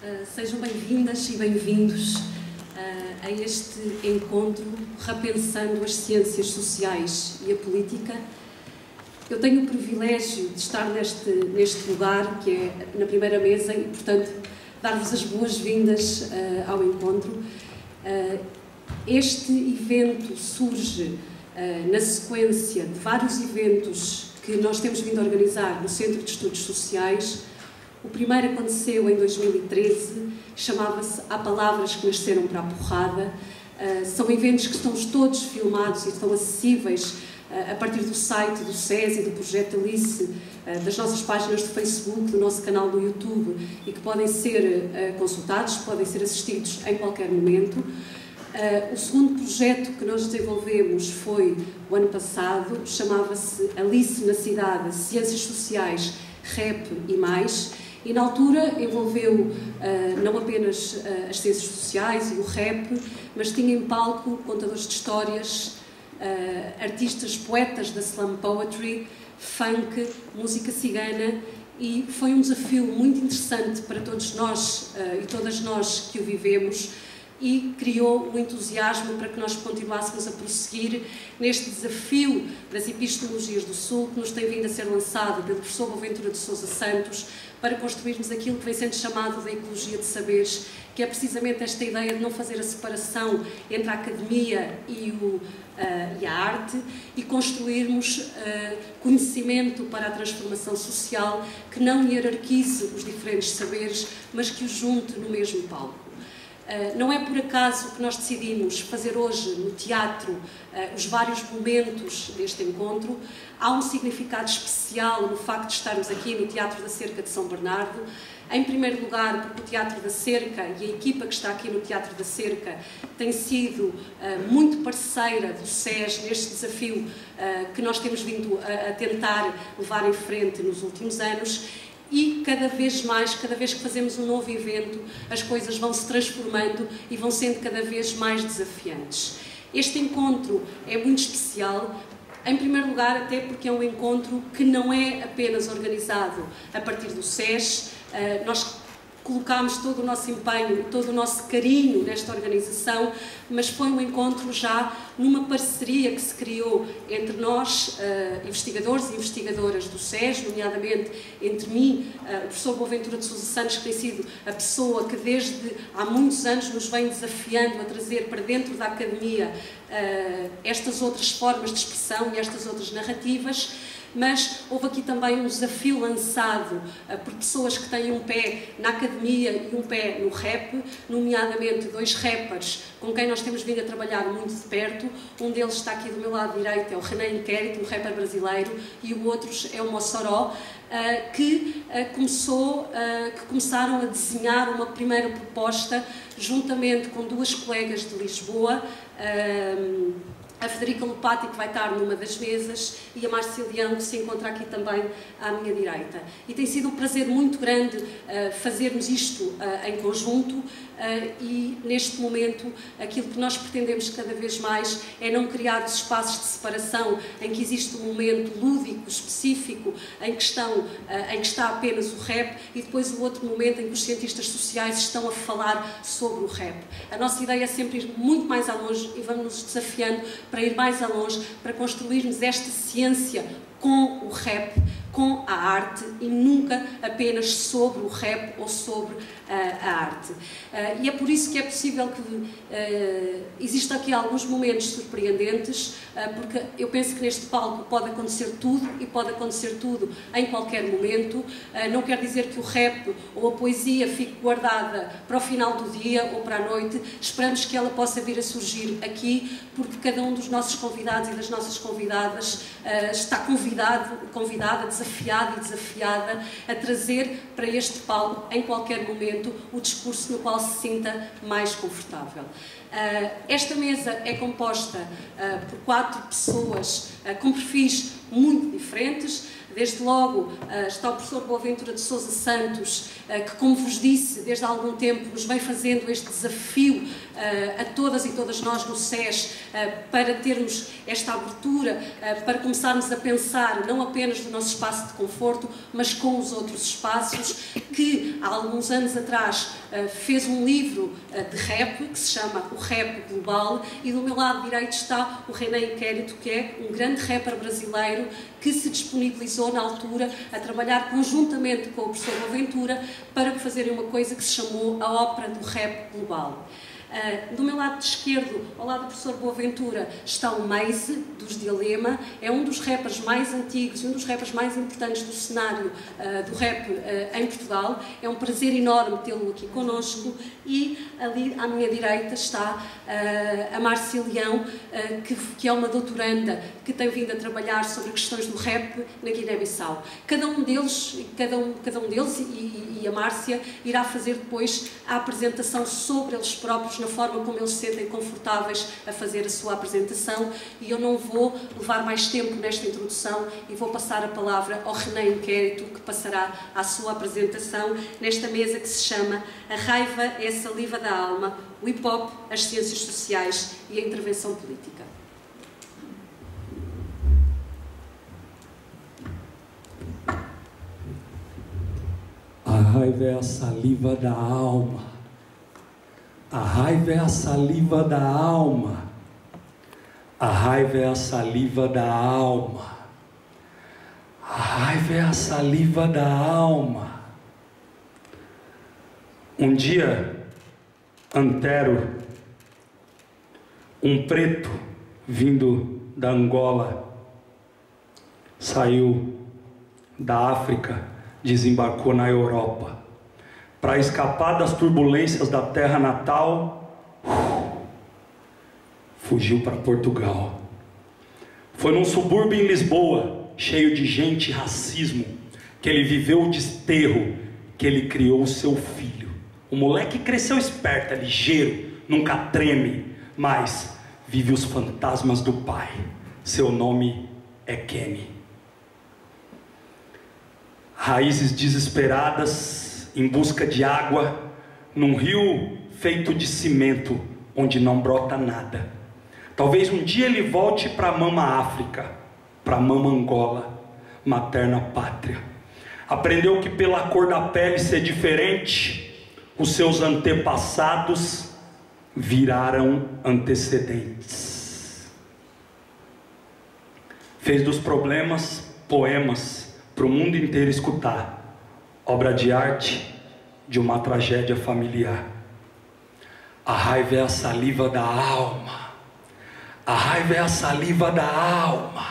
Uh, sejam bem-vindas e bem-vindos uh, a este encontro Repensando as Ciências Sociais e a Política. Eu tenho o privilégio de estar neste, neste lugar, que é na primeira mesa, e, portanto, dar-vos as boas-vindas uh, ao encontro. este evento surge na sequência de vários eventos que nós temos vindo a organizar no Centro de Estudos Sociais o primeiro aconteceu em 2013, chamava-se Há Palavras que Nasceram para a Porrada. Uh, são eventos que estão todos filmados e estão acessíveis uh, a partir do site do SESI, do Projeto Alice, uh, das nossas páginas do Facebook, do nosso canal do YouTube e que podem ser consultados, podem ser assistidos em qualquer momento. o segundo projeto que nós desenvolvemos foi o ano passado, chamava-se Alice na Cidade, Ciências Sociais, Rap e Mais e na altura envolveu uh, não apenas uh, as ciências sociais e o rap, mas tinha em palco contadores de histórias, uh, artistas, poetas da slam poetry, funk, música cigana. E foi um desafio muito interessante para todos nós e todas nós que o vivemos e criou um entusiasmo para que nós continuássemos a prosseguir neste desafio das epistemologias do Sul, que nos tem vindo a ser lançado pelo professor Boaventura de Sousa Santos, para construirmos aquilo que vem sendo chamado da ecologia de saberes, que é precisamente esta ideia de não fazer a separação entre a academia e, o, uh, e a arte e construirmos uh, conhecimento para a transformação social que não hierarquize os diferentes saberes, mas que os junte no mesmo palco. Eh, não é por acaso que nós decidimos fazer hoje no teatro uh, os vários momentos deste encontro. Há um significado especial no facto de estarmos aqui no Teatro da Cerca de São Bernardo. Em primeiro lugar, porque o Teatro da Cerca e a equipa que está aqui no Teatro da Cerca tem sido uh, muito parceira do SES neste desafio que nós temos vindo a, a tentar levar em frente nos últimos anos e cada vez mais, cada vez que fazemos um novo evento, as coisas vão se transformando e vão sendo cada vez mais desafiantes. Este encontro é muito especial, em primeiro lugar, até porque é um encontro que não é apenas organizado a partir do SES. Eh, nós colocámos todo o nosso empenho, todo o nosso carinho nesta organização, mas foi um encontro já numa parceria que se criou entre nós, uh, investigadores e investigadoras do SES, nomeadamente entre mim, uh, o professor Boaventura de Sousa Santos, que tem sido a pessoa que desde há muitos anos nos vem desafiando a trazer para dentro da academia uh, estas outras formas de expressão e estas outras narrativas mas houve aqui também um desafio lançado uh, por pessoas que têm um pé na academia e um pé no rap, nomeadamente dois rappers com quem nós temos vindo a trabalhar muito de perto. Um deles está aqui do meu lado direito, é o René Inquérito, um rapper brasileiro, e o outro é o Mossoró, uh, que, uh, começou, que começaram a desenhar uma primeira proposta juntamente com duas colegas de Lisboa a Federica Lopati, que vai estar numa das mesas, e a Márcia Leão, que se encontra aqui também à minha direita. E tem sido um prazer muito grande uh, fazermos isto uh, em conjunto uh, e, neste momento, aquilo que nós pretendemos cada vez mais é não criar os espaços de separação em que existe um momento lúdico, específico, em que, estão, em que está apenas o rap e depois o outro momento em que os cientistas sociais estão a falar sobre o rap. A nossa ideia é sempre ir muito mais longe e vamos nos desafiando para ir mais a longe, para construirmos esta ciência com o rap, com a arte e nunca apenas sobre o rap ou sobre a arte. Uh, e é por isso que é possível que uh, exista aqui alguns momentos surpreendentes, porque eu penso que neste palco pode acontecer tudo e pode acontecer tudo em qualquer momento. não quer dizer que o rap ou a poesia fique guardada para o final do dia ou para a noite. Esperamos que ela possa vir a surgir aqui, porque cada um dos nossos convidados e das nossas convidadas está convidado, convidada, desafiada e desafiada a trazer para este palco, em qualquer momento, o discurso no qual se sinta mais confortável. esta mesa é composta por quatro pessoas com perfis muito diferentes. Desde logo uh, está o professor Boaventura de Souza Santos, uh, que, como vos disse, desde há algum tempo nos vem fazendo este desafio uh, a todas e todas nós no SES para termos esta abertura, para começarmos a pensar não apenas no nosso espaço de conforto, mas com os outros espaços, que há alguns anos atrás fez um livro de rap que se chama O Rap Global e do meu lado direito está o René Inquérito, que é um grande rapper brasileiro que se disponibilizou na altura a trabalhar conjuntamente com o professor Boaventura para fazerem uma coisa que se chamou a Ópera do Rap Global. Uh, do meu lado esquerdo, ao lado do professor Boaventura, está o Meise, dos Dilema. É um dos rappers mais antigos um dos rappers mais importantes do cenário uh, do rap uh, em Portugal. É um prazer enorme tê-lo aqui conosco. E ali à minha direita está a Márcia Leão, que, que, é uma doutoranda que tem vindo a trabalhar sobre questões do rap na Guiné-Bissau. Cada um deles, cada um, cada um deles e, e a Márcia irá fazer depois a apresentação sobre eles próprios na forma como eles se sentem confortáveis a fazer a sua apresentação e eu não vou levar mais tempo nesta introdução e vou passar a palavra ao René Inquérito que passará à sua apresentação nesta mesa que se chama A Raiva é a Saliva da Alma, o Hip Hop, as Ciências Sociais e a Intervenção Política. A raiva é a saliva da alma. A raiva é a saliva da alma. A raiva é a saliva da alma. A raiva é a saliva da alma. Um dia, Antero, um preto vindo da Angola, saiu da África, desembarcou na Europa para escapar das turbulências da terra natal, fugiu para Portugal. Foi num subúrbio em Lisboa, cheio de gente e racismo, que ele viveu o desterro, que ele criou o seu filho. O moleque cresceu esperto, é ligeiro, nunca treme, mas vive os fantasmas do pai. Seu nome é Kenny. Raízes desesperadas em busca de água num rio feito de cimento onde não brota nada. Talvez um dia ele volte para a mama África, para a mama Angola, materna pátria. Aprendeu que pela cor da pele ser diferente, os seus antepassados viraram antecedentes. Fez dos problemas poemas para o mundo inteiro escutar obra de arte de uma tragédia familiar. A raiva é a saliva da alma. A raiva é a saliva da alma.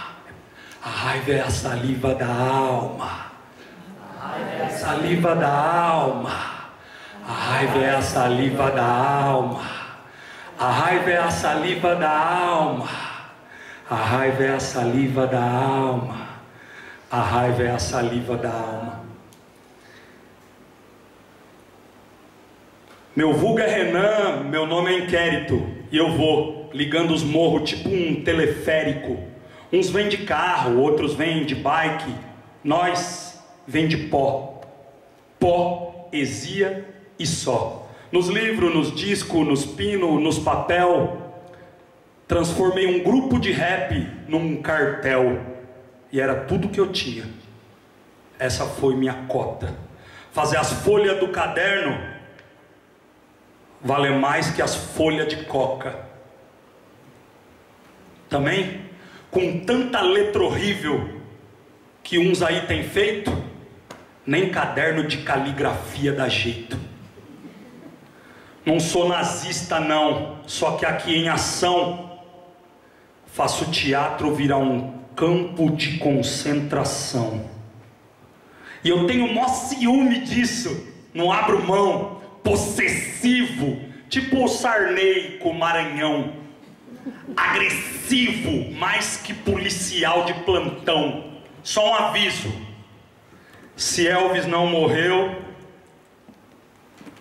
A raiva é a saliva da alma. A raiva é a saliva da alma. A raiva é a saliva da alma. A raiva é a saliva da alma. A raiva é a saliva da alma. A raiva é a saliva da alma. Meu vulgo é Renan, meu nome é Inquérito, e eu vou ligando os morros tipo um teleférico. Uns vêm de carro, outros vêm de bike, nós vêm de pó. Poesia e só. Nos livros, nos discos, nos pinos, nos papel, transformei um grupo de rap num cartel. E era tudo que eu tinha. Essa foi minha cota. Fazer as folhas do caderno vale mais que as folhas de coca. Também, com tanta letra horrível que uns aí têm feito, nem caderno de caligrafia dá jeito. Não sou nazista, não, só que aqui em ação faço teatro virar um campo de concentração. E eu tenho maior ciúme disso, não abro mão possessivo, tipo o Sarney com o Maranhão, agressivo, mais que policial de plantão. Só um aviso: se Elvis não morreu,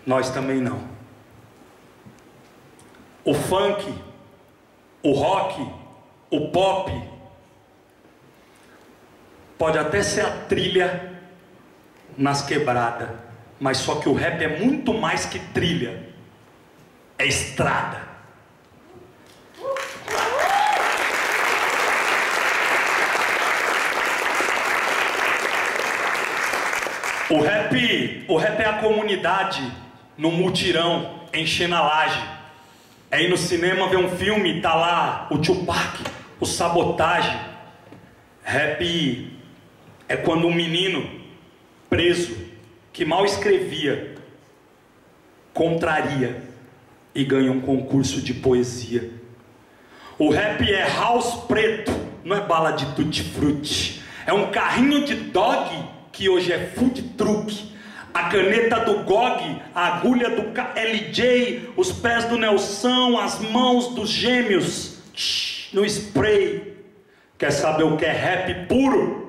nós também não. o funk, o rock, o pop, pode até ser a trilha nas quebradas, mas só que o rap é muito mais que trilha, é estrada. O rap, o rap é a comunidade no mutirão, enchendo a laje. É ir no cinema ver um filme, tá lá o Tupac, o Sabotagem. Rap é quando um menino preso, que mal escrevia, contraria e ganha um concurso de poesia. O rap é house preto, não é bala de tutti-frutti. É um carrinho de dog que hoje é food truck, a caneta do GOG, a agulha do LJ, os pés do Nelson, as mãos dos gêmeos, no spray. Quer saber o que é rap puro?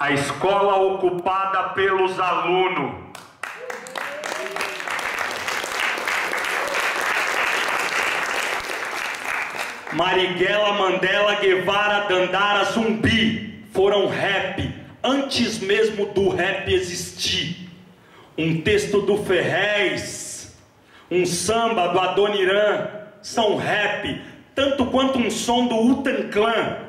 A escola ocupada pelos alunos. Marighella, Mandela, Guevara, Dandara, Zumbi foram rap antes mesmo do rap existir. Um texto do Ferrez, um samba do Adoniran, são rap, tanto quanto um som do Utan Clan.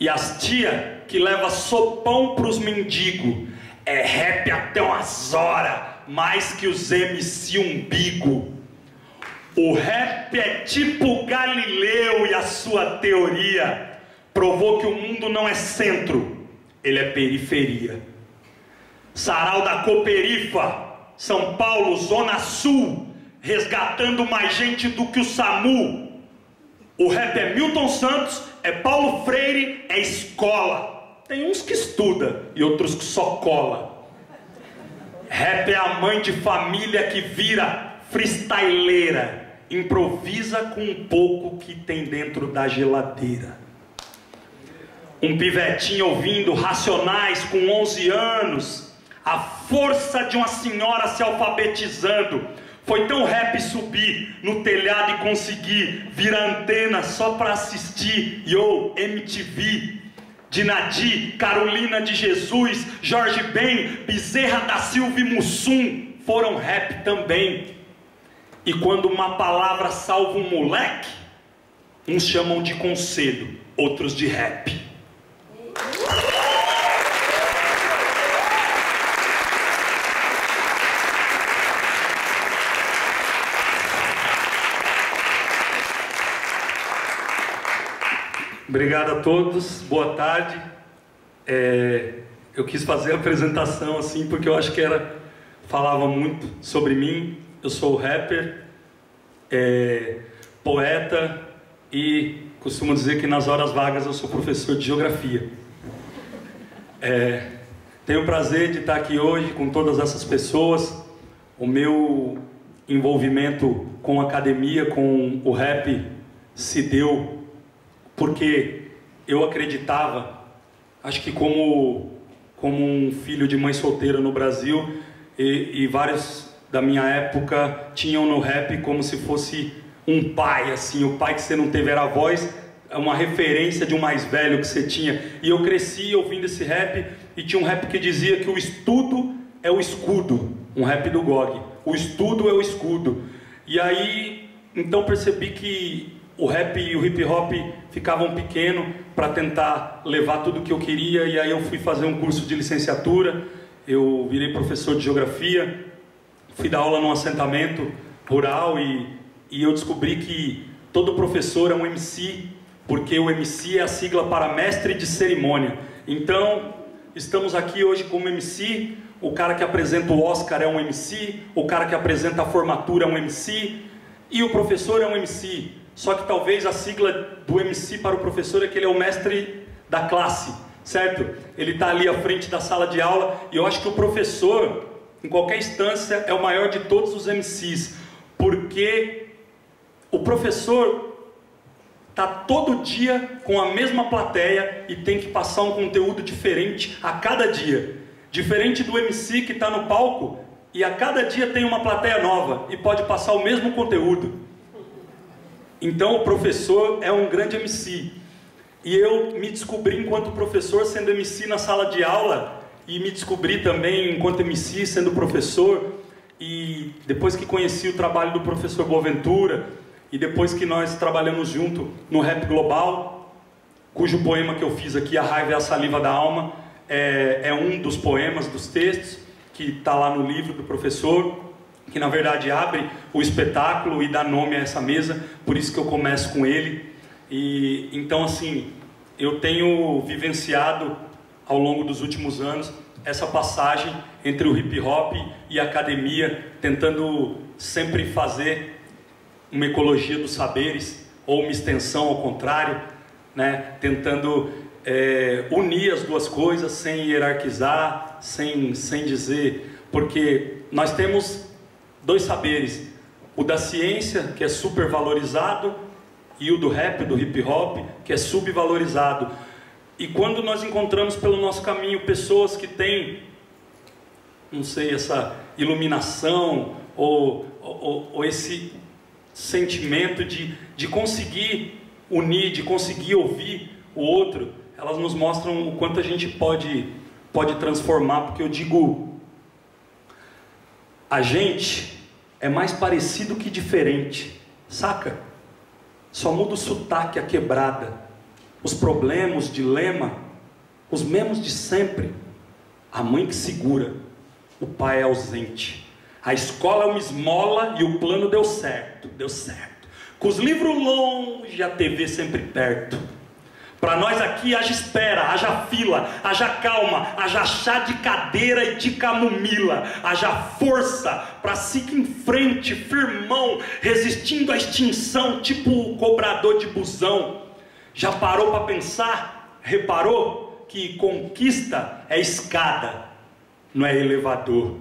E as tia que leva sopão pros mendigos, é rap até umas horas, mais que os MC umbigo. O rap é tipo Galileu e a sua teoria. Provou que o mundo não é centro, ele é periferia. Sarau da Coperifa, São Paulo, Zona Sul, resgatando mais gente do que o SAMU. O rap é Milton Santos, é Paulo Freire, é escola. Tem uns que estuda e outros que só cola. Rap é a mãe de família que vira freestyleira, improvisa com um pouco que tem dentro da geladeira um pivetinho ouvindo Racionais com 11 anos, a força de uma senhora se alfabetizando. Foi tão rap subir no telhado e conseguir virar antena só para assistir Yo MTV. De Nadi, Carolina de Jesus, Jorge Ben, Bezerra da Silva e Mussum foram rap também. E quando uma palavra salva um moleque, uns chamam de conselho, outros de rap. Obrigado a todos, boa tarde. É, eu quis fazer a apresentação assim porque eu acho que era falava muito sobre mim. Eu sou rapper, é, poeta e costumo dizer que nas horas vagas eu sou professor de geografia. É, tenho o prazer de estar aqui hoje com todas essas pessoas. O meu envolvimento com a academia, com o rap, se deu porque eu acreditava, acho que como, como um filho de mãe solteira no Brasil, e, e vários da minha época tinham no rap como se fosse um pai, assim, o pai que você não teve era a voz, é uma referência de um mais velho que você tinha. E eu cresci ouvindo esse rap e tinha um rap que dizia que o estudo é o escudo, um rap do GOG. O estudo é o escudo. E aí, então percebi que o rap e o hip hop ficavam pequeno para tentar levar tudo que eu queria e aí eu fui fazer um curso de licenciatura, eu virei professor de geografia, fui dar aula num assentamento rural e, e eu descobri que todo professor é um MC, porque o MC é a sigla para mestre de cerimônia. Então, estamos aqui hoje como MC, o cara que apresenta o Oscar é um MC, o cara que apresenta a formatura é um MC, e o professor é um MC. Só que talvez a sigla do MC para o professor é que ele é o mestre da classe, certo? Ele está ali à frente da sala de aula e eu acho que o professor, em qualquer instância, é o maior de todos os MCs, porque o professor está todo dia com a mesma plateia e tem que passar um conteúdo diferente a cada dia. Diferente do MC que está no palco e a cada dia tem uma plateia nova e pode passar o mesmo conteúdo. Então o professor é um grande MC. E eu me descobri enquanto professor sendo MC na sala de aula e me descobri também enquanto MC sendo professor. E depois que conheci o trabalho do professor Boaventura e depois que nós trabalhamos junto no Rap Global, cujo poema que eu fiz aqui, A Raiva é a Saliva da Alma, é, é um dos poemas, dos textos, que está lá no livro do professor que na verdade abre o espetáculo e dá nome a essa mesa, por isso que eu começo com ele. E então assim, eu tenho vivenciado ao longo dos últimos anos essa passagem entre o hip hop e a academia, tentando sempre fazer uma ecologia dos saberes ou uma extensão ao contrário, né? tentando é, unir as duas coisas sem hierarquizar, sem, sem dizer, porque nós temos dois saberes: o da ciência, que é supervalorizado, e o do rap, do hip hop, que é subvalorizado. E quando nós encontramos pelo nosso caminho pessoas que têm, não sei, essa iluminação ou, ou, ou esse sentimento de, de conseguir unir, de conseguir ouvir o outro, elas nos mostram o quanto a gente pode, pode transformar, porque eu digo a gente é mais parecido que diferente, saca? Só muda o sotaque, a quebrada, os problemas, dilema, os mesmos de sempre. A mãe que segura, o pai é ausente. A escola é uma esmola e o plano deu certo, deu certo. Com os livros longe, a TV sempre perto. Para nós aqui haja espera, haja fila, haja calma, haja chá de cadeira e de camomila, haja força para seguir em frente, firmão, resistindo à extinção, tipo o cobrador de busão. Já parou para pensar? Reparou que conquista é escada, não é elevador.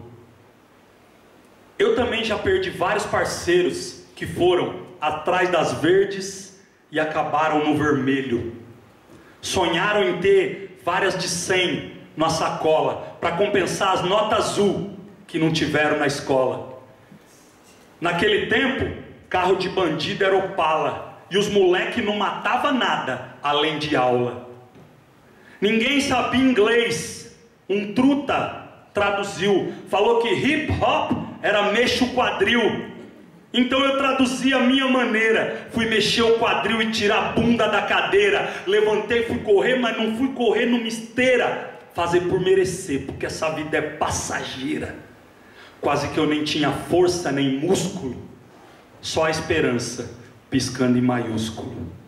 Eu também já perdi vários parceiros que foram atrás das verdes e acabaram no vermelho. Sonharam em ter várias de 100 na sacola para compensar as notas azul que não tiveram na escola. Naquele tempo, carro de bandido era Opala e os moleque não matava nada além de aula. Ninguém sabia inglês. Um truta traduziu, falou que hip hop era mexo quadril então eu traduzi a minha maneira. Fui mexer o quadril e tirar a bunda da cadeira. Levantei, fui correr, mas não fui correr numa esteira. Fazer por merecer, porque essa vida é passageira. Quase que eu nem tinha força nem músculo. Só a esperança piscando em maiúsculo.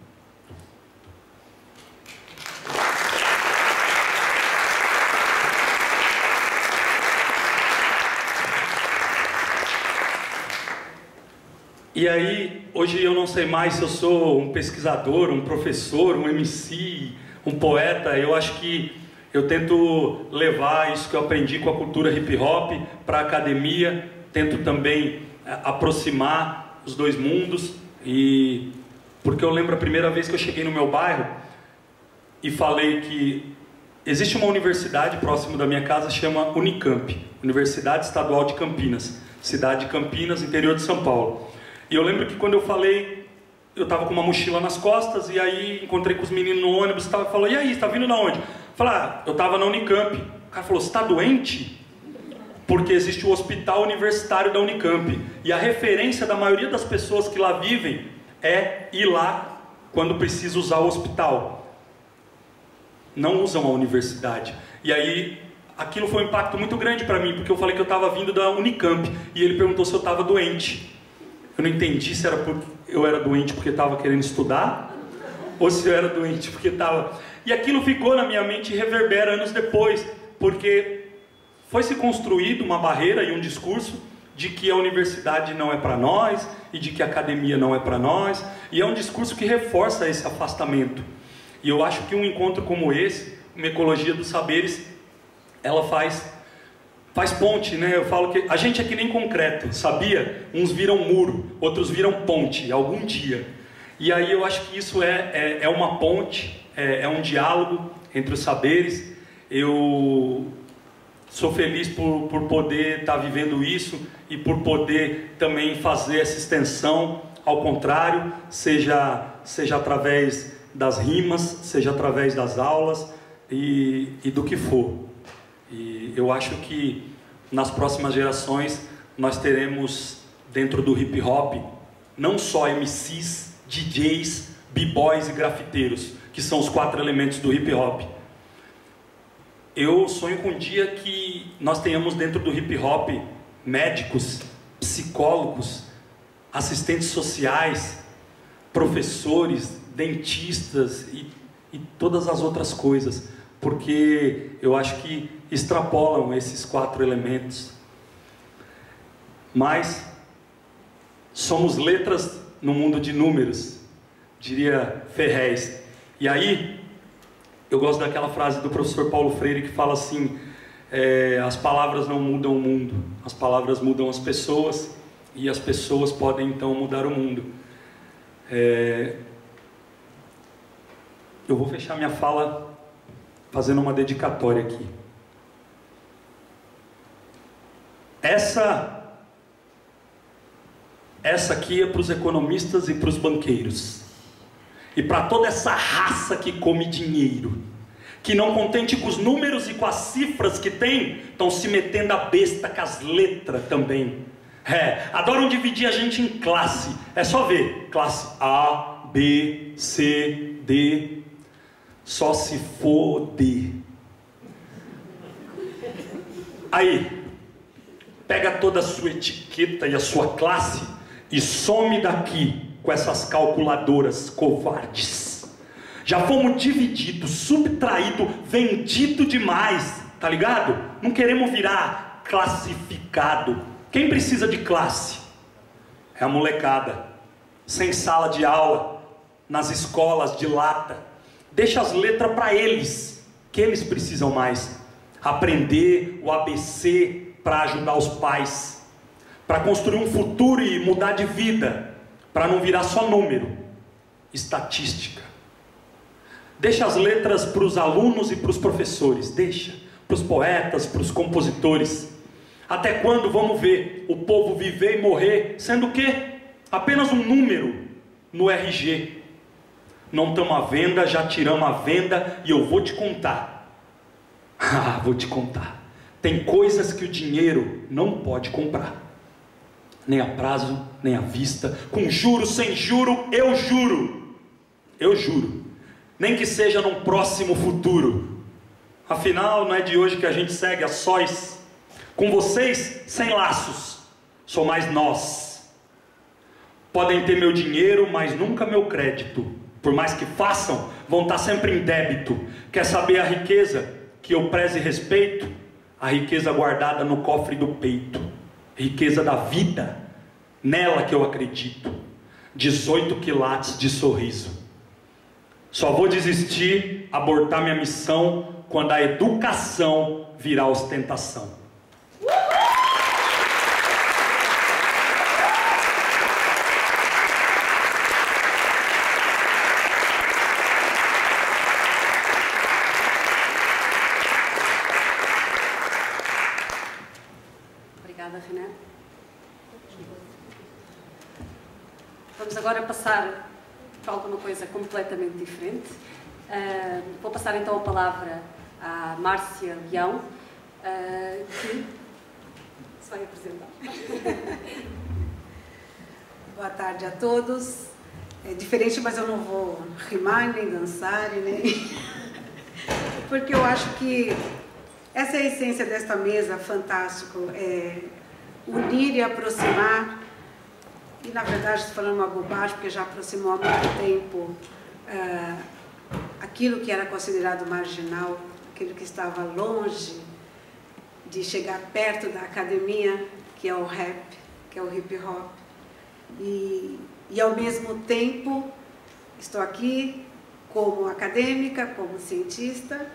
E aí, hoje eu não sei mais se eu sou um pesquisador, um professor, um MC, um poeta. Eu acho que eu tento levar isso que eu aprendi com a cultura hip hop para a academia, tento também eh, aproximar os dois mundos e porque eu lembro a primeira vez que eu cheguei no meu bairro e falei que existe uma universidade próximo da minha casa chama Unicamp, Universidade Estadual de Campinas, cidade de Campinas, interior de São Paulo. E eu lembro que quando eu falei, eu estava com uma mochila nas costas e aí encontrei com os meninos no ônibus e falou, e aí, está vindo de onde? Falei, ah, eu estava na Unicamp. O cara falou, você está doente? Porque existe o hospital universitário da Unicamp. E a referência da maioria das pessoas que lá vivem é ir lá quando precisa usar o hospital. Não usam a universidade. E aí aquilo foi um impacto muito grande para mim, porque eu falei que eu estava vindo da Unicamp e ele perguntou se eu estava doente. Eu não entendi se era porque eu era doente porque estava querendo estudar ou se eu era doente porque estava. E aquilo ficou na minha mente e reverbera anos depois, porque foi se construído uma barreira e um discurso de que a universidade não é para nós e de que a academia não é para nós, e é um discurso que reforça esse afastamento. E eu acho que um encontro como esse, uma ecologia dos saberes, ela faz faz ponte, né? Eu falo que a gente é que nem concreto, sabia? Uns viram muro, outros viram ponte, algum dia. E aí eu acho que isso é, é, é uma ponte, é, é, um diálogo entre os saberes. Eu sou feliz por, por poder estar vivendo isso e por poder também fazer essa extensão ao contrário, seja, seja através das rimas, seja através das aulas e, e do que for. E eu acho que nas próximas gerações nós teremos dentro do hip hop não só MCs, DJs, b-boys e grafiteiros, que são os quatro elementos do hip hop. Eu sonho com um dia que nós tenhamos dentro do hip hop médicos, psicólogos, assistentes sociais, professores, dentistas e, e todas as outras coisas, porque eu acho que extrapolam esses quatro elementos. Mas somos letras no mundo de números, diria Ferrez. E aí, eu gosto daquela frase do professor Paulo Freire que fala assim: é, as palavras não mudam o mundo, as palavras mudam as pessoas e as pessoas podem então mudar o mundo. É, eu vou fechar minha fala fazendo uma dedicatória aqui. Essa essa aqui é para os economistas e para os banqueiros. E para toda essa raça que come dinheiro. Que não contente com os números e com as cifras que tem, estão se metendo a besta com as letras também. É, adoram dividir a gente em classe. É só ver. Classe A, B, C, D. Só se for D. Aí, pega toda a sua etiqueta e a sua classe e some daqui com essas calculadoras covardes. Já fomos divididos, subtraído, vendido demais, tá ligado? Não queremos virar classificado. Quem precisa de classe? É a molecada, sem sala de aula, nas escolas de lata. Deixa as letras para eles, que eles precisam mais. Aprender o ABC para ajudar os pais para construir um futuro e mudar de vida, para não virar só número, estatística. Deixa as letras para os alunos e para os professores, deixa, para os poetas, para os compositores. Até quando vamos ver o povo viver e morrer sendo o quê? Apenas um número no RG. Não estamos à venda, já tiramos a venda e eu vou te contar. Ah, vou te contar. Tem coisas que o dinheiro não pode comprar nem a prazo, nem à vista, com juro, sem juro, eu juro, eu juro, nem que seja num próximo futuro. Afinal, não é de hoje que a gente segue a sós, com vocês sem laços, sou mais nós. Podem ter meu dinheiro, mas nunca meu crédito. Por mais que façam, vão estar sempre em débito. Quer saber a riqueza que eu preze respeito? A riqueza guardada no cofre do peito riqueza da vida, nela que eu acredito. 18 quilates de sorriso. Só vou desistir, abortar minha missão quando a educação virar ostentação. passar para alguma coisa completamente diferente. Uh, vou passar então a palavra à Márcia Leão, uh, que se vai apresentar. Boa tarde a todos. É diferente, mas eu não vou rimar, nem dançar, nem... porque eu acho que essa é a essência desta mesa, fantástico, é unir e aproximar e na verdade estou falando uma bobagem, porque já aproximou há muito tempo uh, aquilo que era considerado marginal, aquilo que estava longe de chegar perto da academia, que é o rap, que é o hip hop. E, e ao mesmo tempo estou aqui como acadêmica, como cientista,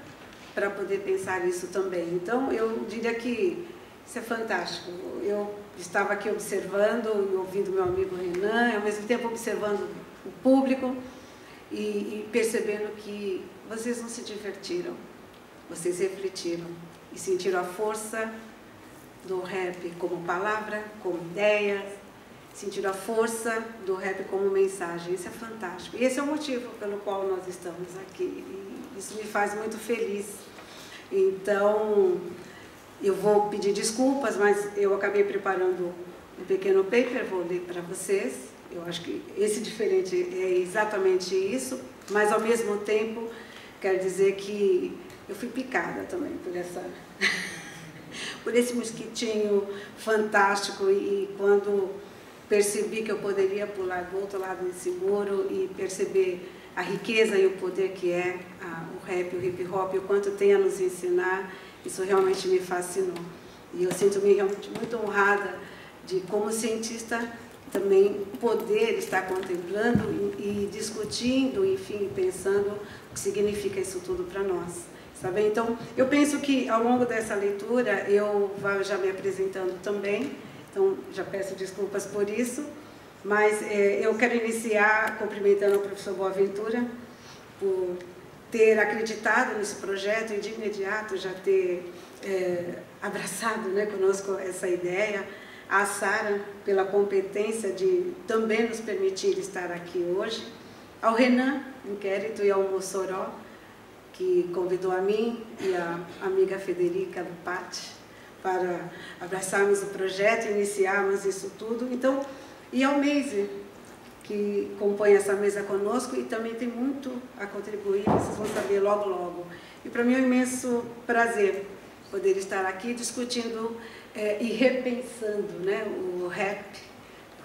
para poder pensar isso também. Então eu diria que isso é fantástico. Eu estava aqui observando e ouvindo meu amigo Renan, ao mesmo tempo observando o público e, e percebendo que vocês não se divertiram, vocês refletiram e sentiram a força do rap como palavra, como ideia, sentiram a força do rap como mensagem. Isso é fantástico. E esse é o motivo pelo qual nós estamos aqui. E isso me faz muito feliz. Então, eu vou pedir desculpas, mas eu acabei preparando um pequeno paper, vou ler para vocês. Eu acho que esse diferente é exatamente isso, mas ao mesmo tempo quer dizer que eu fui picada também por essa por esse mosquitinho fantástico e quando percebi que eu poderia pular do outro lado desse muro e perceber a riqueza e o poder que é a, o rap, o hip hop, o quanto tem a nos ensinar, isso realmente me fascinou. E eu sinto-me realmente muito honrada de, como cientista, também poder estar contemplando e, discutindo, enfim, pensando o que significa isso tudo para nós. Sabe? Então, eu penso que ao longo dessa leitura eu vou já me apresentando também, então já peço desculpas por isso, mas é, eu quero iniciar cumprimentando o professor Boaventura por ter acreditado nesse projeto e de imediato já ter é, abraçado né, conosco essa ideia, a Sara pela competência de também nos permitir estar aqui hoje, ao Renan Inquérito e ao Mossoró, que convidou a mim e a amiga Federica do PAT para abraçarmos o projeto, iniciarmos isso tudo. Então, e ao Meise, que compõe essa mesa conosco e também tem muito a contribuir, vocês vão saber logo, logo. E para mim é um imenso prazer poder estar aqui discutindo é, e repensando né, o rap,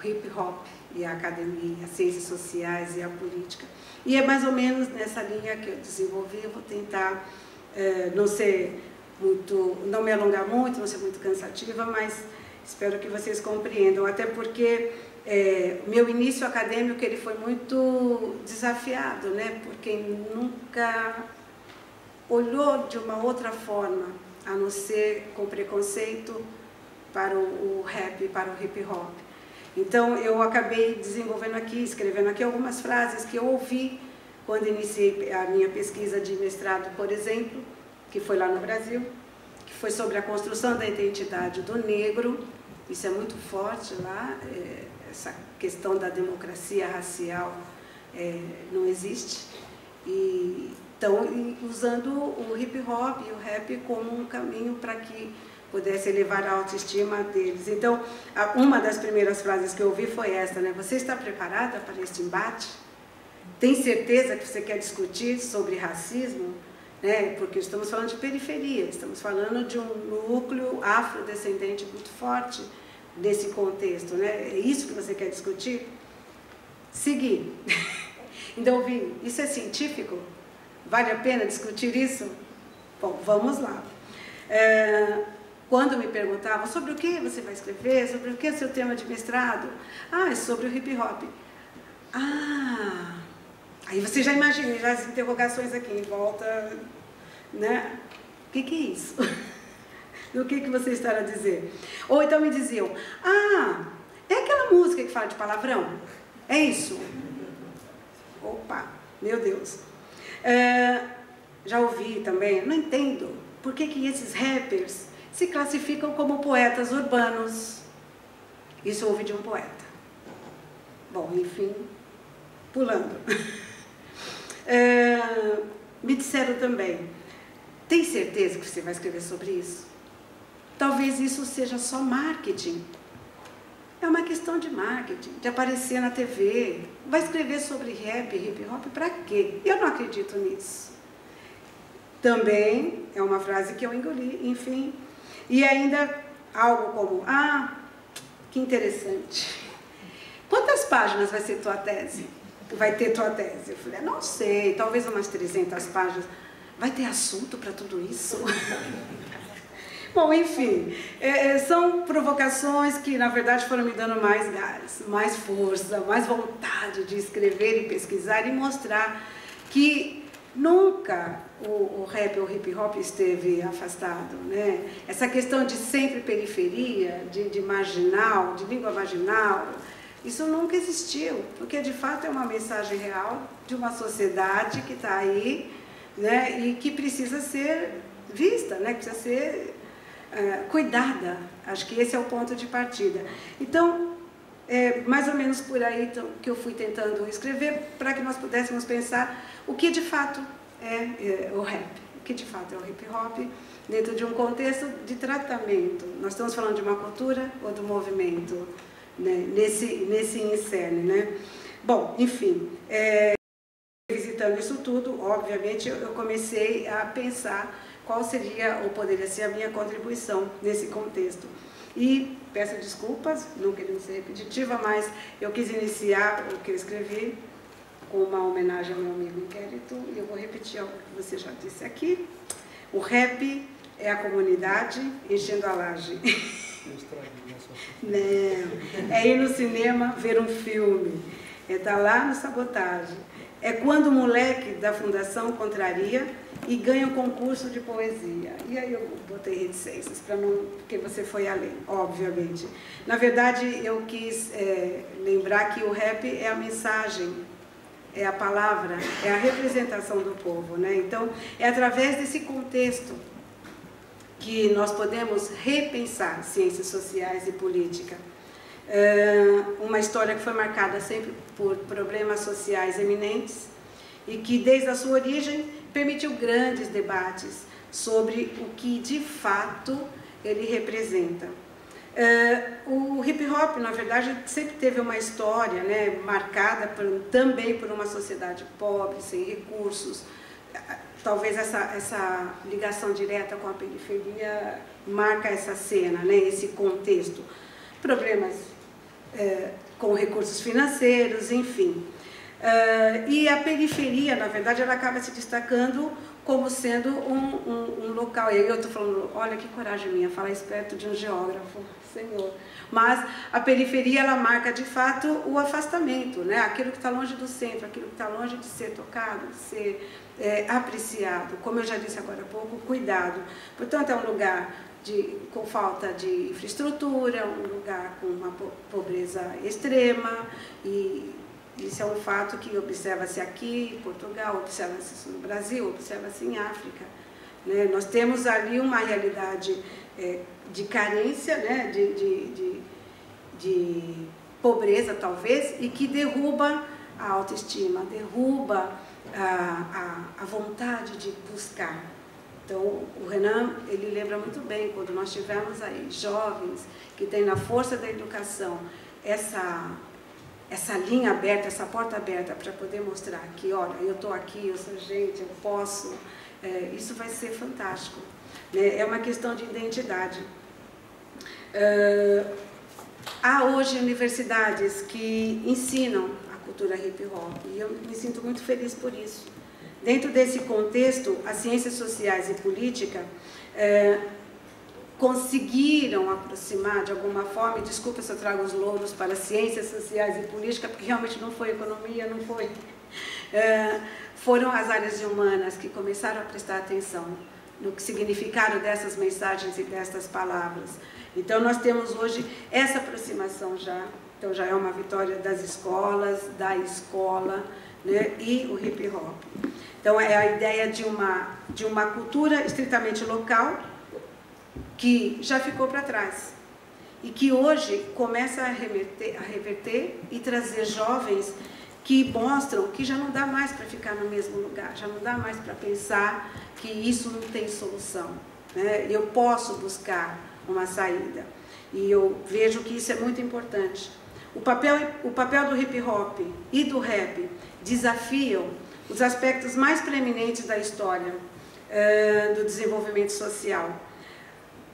o hip hop e a academia, as ciências sociais e a política. E é mais ou menos nessa linha que eu desenvolvi, eu vou tentar é, não ser muito, não me alongar muito, não ser muito cansativa, mas espero que vocês compreendam, até porque é, meu início acadêmico ele foi muito desafiado, né? Porque nunca olhou de uma outra forma, a não ser com preconceito para o, o rap, para o hip hop. Então, eu acabei desenvolvendo aqui, escrevendo aqui algumas frases que eu ouvi quando iniciei a minha pesquisa de mestrado, por exemplo, que foi lá no Brasil, que foi sobre a construção da identidade do negro. Isso é muito forte lá, é, essa questão da democracia racial é, não existe. E, então, usando o hip hop e o rap como um caminho para que pudesse elevar a autoestima deles. Então, uma das primeiras frases que eu ouvi foi esta, né? Você está preparada para este embate? Tem certeza que você quer discutir sobre racismo? Né? Porque estamos falando de periferia, estamos falando de um núcleo afrodescendente muito forte desse contexto, né? É isso que você quer discutir? Seguir. então, ouvi, isso é científico? Vale a pena discutir isso? Bom, vamos lá. É, quando me perguntavam sobre o que você vai escrever, sobre o que é seu tema de mestrado, ah, é sobre o hip hop. Ah, aí você já imagina já as interrogações aqui em volta, né? O que, que é isso? Do que, que você está a dizer? Ou então me diziam, ah, é aquela música que fala de palavrão? É isso? Opa, meu Deus. É, já ouvi também, não entendo por que, que esses rappers se classificam como poetas urbanos. Isso ouvi de um poeta. Bom, enfim, pulando. É, me disseram também, tem certeza que você vai escrever sobre isso? Talvez isso seja só marketing. É uma questão de marketing, de aparecer na TV. Vai escrever sobre rap, hip hop, para quê? Eu não acredito nisso. Também é uma frase que eu engoli, enfim, e ainda algo como, ah, que interessante. Quantas páginas vai ser tua tese? Vai ter tua tese? Eu falei, não sei, talvez umas 300 páginas. Vai ter assunto para tudo isso? Bom, enfim, é, é, são provocações que na verdade foram me dando mais gás, mais força, mais vontade de escrever e pesquisar e mostrar que Nunca o, o rap ou hip hop esteve afastado. Né? Essa questão de sempre periferia, de, de marginal, de língua marginal, isso nunca existiu, porque de fato é uma mensagem real de uma sociedade que está aí né, e que precisa ser vista, né, precisa ser uh, cuidada. Acho que esse é o ponto de partida. Então, é mais ou menos por aí então, que eu fui tentando escrever para que nós pudéssemos pensar o que de fato é, é o rap, que de fato é o hip hop dentro de um contexto de tratamento. Nós estamos falando de uma cultura ou do movimento né, nesse nesse incerne, né? Bom, enfim. É, visitando isso tudo, obviamente, eu comecei a pensar qual seria ou poderia ser a minha contribuição nesse contexto. E peço desculpas, não querendo ser repetitiva, mas eu quis iniciar o que eu escrevi com uma homenagem ao meu amigo Inquérito, e eu vou repetir algo que você já disse aqui. O rap é a comunidade enchendo a laje. Não, é ir no cinema ver um filme, é estar lá no sabotagem, é quando o moleque da fundação contraria e ganha um concurso de poesia. E aí eu botei reticências, para não, porque você foi além, obviamente. Na verdade, eu quis é, lembrar que o rap é a mensagem, é a palavra, é a representação do povo. Né? Então, é através desse contexto que nós podemos repensar ciências sociais e política. É uma história que foi marcada sempre por problemas sociais eminentes e que, desde a sua origem, permitiu grandes debates sobre o que de fato ele representa. Uh, o hip hop, na verdade, sempre teve uma história né, marcada por, também por uma sociedade pobre, sem recursos. Talvez essa, essa ligação direta com a periferia marca essa cena, né, esse contexto. Problemas é, com recursos financeiros, enfim. Uh, e a periferia, na verdade, ela acaba se destacando como sendo um, um, um local. E eu estou falando, olha que coragem minha, falar isso perto de um geógrafo, senhor. Mas a periferia, ela marca de fato o afastamento, né? aquilo que está longe do centro, aquilo que está longe de ser tocado, de ser é, apreciado. Como eu já disse agora há pouco, cuidado. Portanto, é um lugar de, com falta de infraestrutura, um lugar com uma pobreza extrema, e isso é um fato que observa-se aqui em Portugal, observa-se no Brasil, observa-se em África. Né? Nós temos ali uma realidade é, de carência, né? de, de, de, de pobreza talvez, e que derruba a autoestima, derruba a, a, a vontade de buscar. Então, o Renan, ele lembra muito bem, quando nós tivemos aí jovens que têm na força da educação essa, essa linha aberta, essa porta aberta para poder mostrar que, olha, eu estou aqui, eu sou gente, eu posso, é, isso vai ser fantástico. Né? É uma questão de identidade. Uh, há hoje universidades que ensinam a cultura hip hop e eu me sinto muito feliz por isso. Dentro desse contexto, as ciências sociais e política é, conseguiram aproximar de alguma forma, e desculpa se eu trago os louros para ciências sociais e política, porque realmente não foi economia, não foi. É, foram as áreas humanas que começaram a prestar atenção no significado dessas mensagens e destas palavras. Então nós temos hoje essa aproximação já, então já é uma vitória das escolas, da escola né, e o hip hop. Então, é a ideia de uma, de uma cultura estritamente local que já ficou para trás e que hoje começa a, remeter, a reverter e trazer jovens que mostram que já não dá mais para ficar no mesmo lugar, já não dá mais para pensar que isso não tem solução. Né? Eu posso buscar uma saída. E eu vejo que isso é muito importante. O papel, o papel do hip hop e do rap desafiam os aspectos mais preeminentes da história uh, do desenvolvimento social.